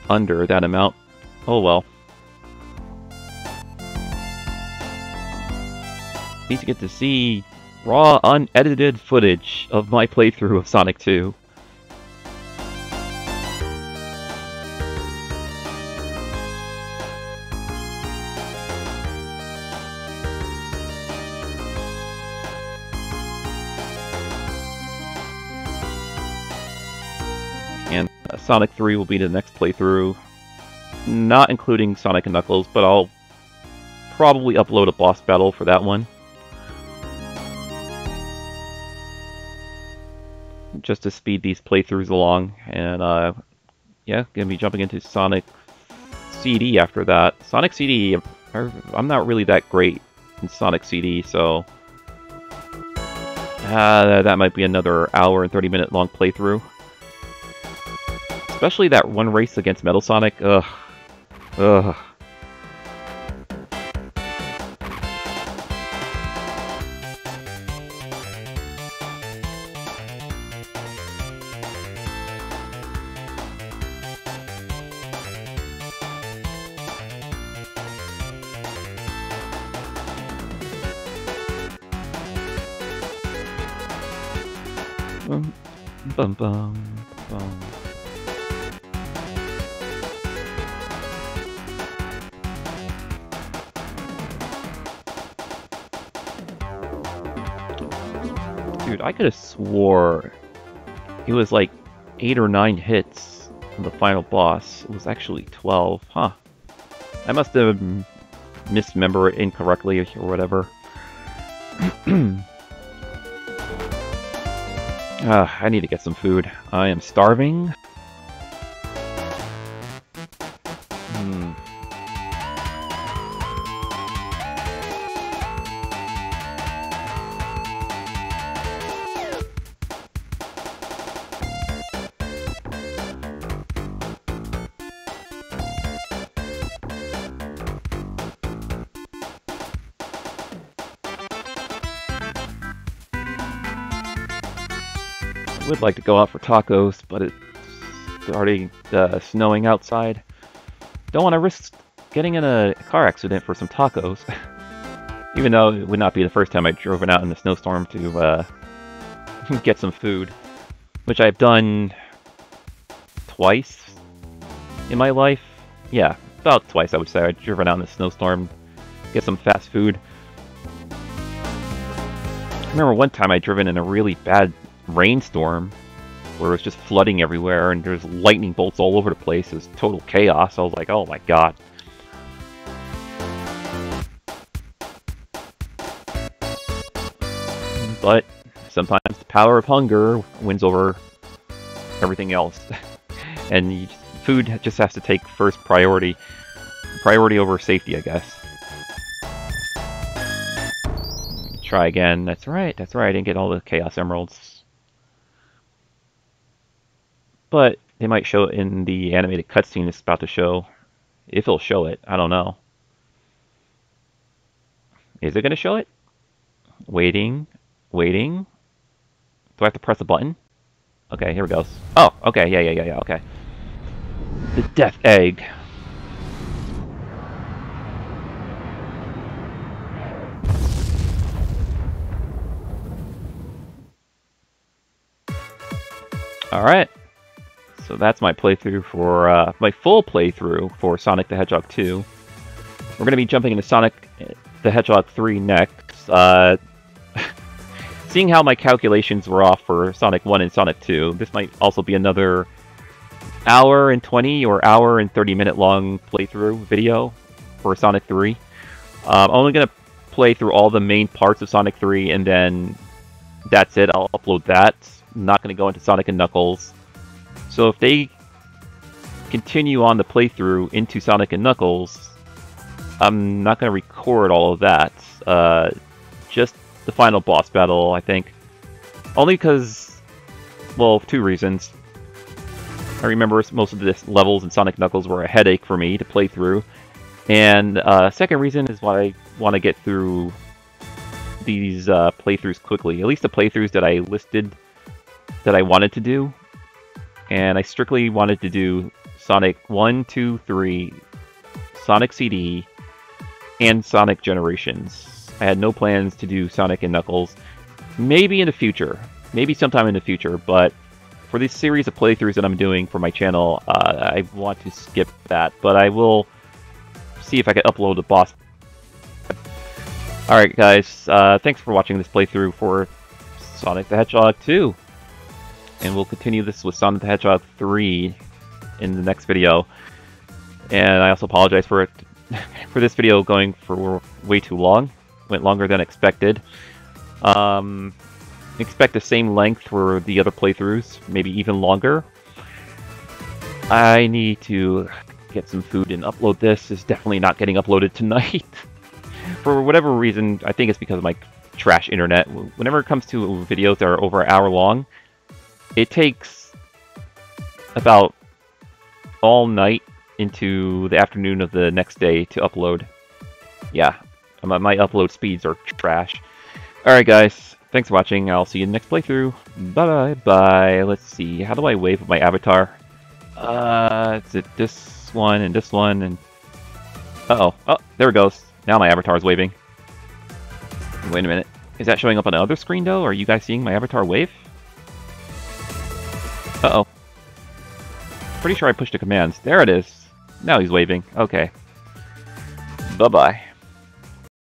under that amount. Oh well. Need to get to see raw, unedited footage of my playthrough of Sonic 2. Sonic 3 will be the next playthrough, not including Sonic and Knuckles, but I'll probably upload a boss battle for that one. Just to speed these playthroughs along, and uh, yeah, gonna be jumping into Sonic CD after that. Sonic CD, I'm not really that great in Sonic CD, so uh, that might be another hour and 30 minute long playthrough. Especially that one race against Metal Sonic. Ugh. Ugh. Bum, bum. Was like eight or nine hits on the final boss. It was actually 12. Huh. I must have misremembered it incorrectly or whatever. Ah, I need to get some food. I am starving. Like to go out for tacos, but it's already uh, snowing outside. Don't want to risk getting in a car accident for some tacos. Even though it would not be the first time I've driven out in a snowstorm to uh, get some food. Which I've done twice in my life. Yeah, about twice I would say. I've driven out in a snowstorm, get some fast food. I remember one time I'd driven in a really bad rainstorm where it was just flooding everywhere and there's lightning bolts all over the place. It was total chaos. I was like, oh my god. But sometimes the power of hunger wins over everything else. and food just has to take first priority. Priority over safety, I guess. Try again. That's right, that's right. I didn't get all the Chaos Emeralds. But they might show it in the animated cutscene it's about to show. If it'll show it, I don't know. Is it going to show it? Waiting, waiting. Do I have to press a button? Okay, here it goes. Oh, okay, yeah, yeah, yeah, yeah, okay. The Death Egg. Alright. So that's my playthrough for, uh, my full playthrough for Sonic the Hedgehog 2. We're going to be jumping into Sonic the Hedgehog 3 next. Uh, seeing how my calculations were off for Sonic 1 and Sonic 2, this might also be another hour and 20 or hour and 30 minute long playthrough video for Sonic 3. Um, I'm only going to play through all the main parts of Sonic 3 and then that's it. I'll upload that. I'm not going to go into Sonic and Knuckles. So if they continue on the playthrough into Sonic and Knuckles, I'm not going to record all of that. Uh, just the final boss battle, I think. Only because, well, two reasons. I remember most of the levels in Sonic Knuckles were a headache for me to play through. And uh, second reason is why I want to get through these uh, playthroughs quickly. At least the playthroughs that I listed that I wanted to do. And I strictly wanted to do Sonic 1, 2, 3, Sonic CD, and Sonic Generations. I had no plans to do Sonic and Knuckles. Maybe in the future. Maybe sometime in the future, but for this series of playthroughs that I'm doing for my channel, uh, I want to skip that, but I will see if I can upload the boss. Alright guys, uh, thanks for watching this playthrough for Sonic the Hedgehog 2. And we'll continue this with Sonic the Hedgehog 3 in the next video. And I also apologize for it, for this video going for way too long went longer than expected. Um, expect the same length for the other playthroughs, maybe even longer. I need to get some food and upload this. It's definitely not getting uploaded tonight. for whatever reason, I think it's because of my trash internet. Whenever it comes to videos that are over an hour long, it takes about all night into the afternoon of the next day to upload. Yeah, my, my upload speeds are trash. Alright guys, thanks for watching. I'll see you in the next playthrough. Bye-bye-bye. Let's see, how do I wave with my avatar? Uh, is it this one and this one and... Uh oh Oh, there it goes. Now my avatar is waving. Wait a minute. Is that showing up on the other screen though? Are you guys seeing my avatar wave? Uh-oh. Pretty sure I pushed the commands. There it is. Now he's waving. Okay. Bye-bye.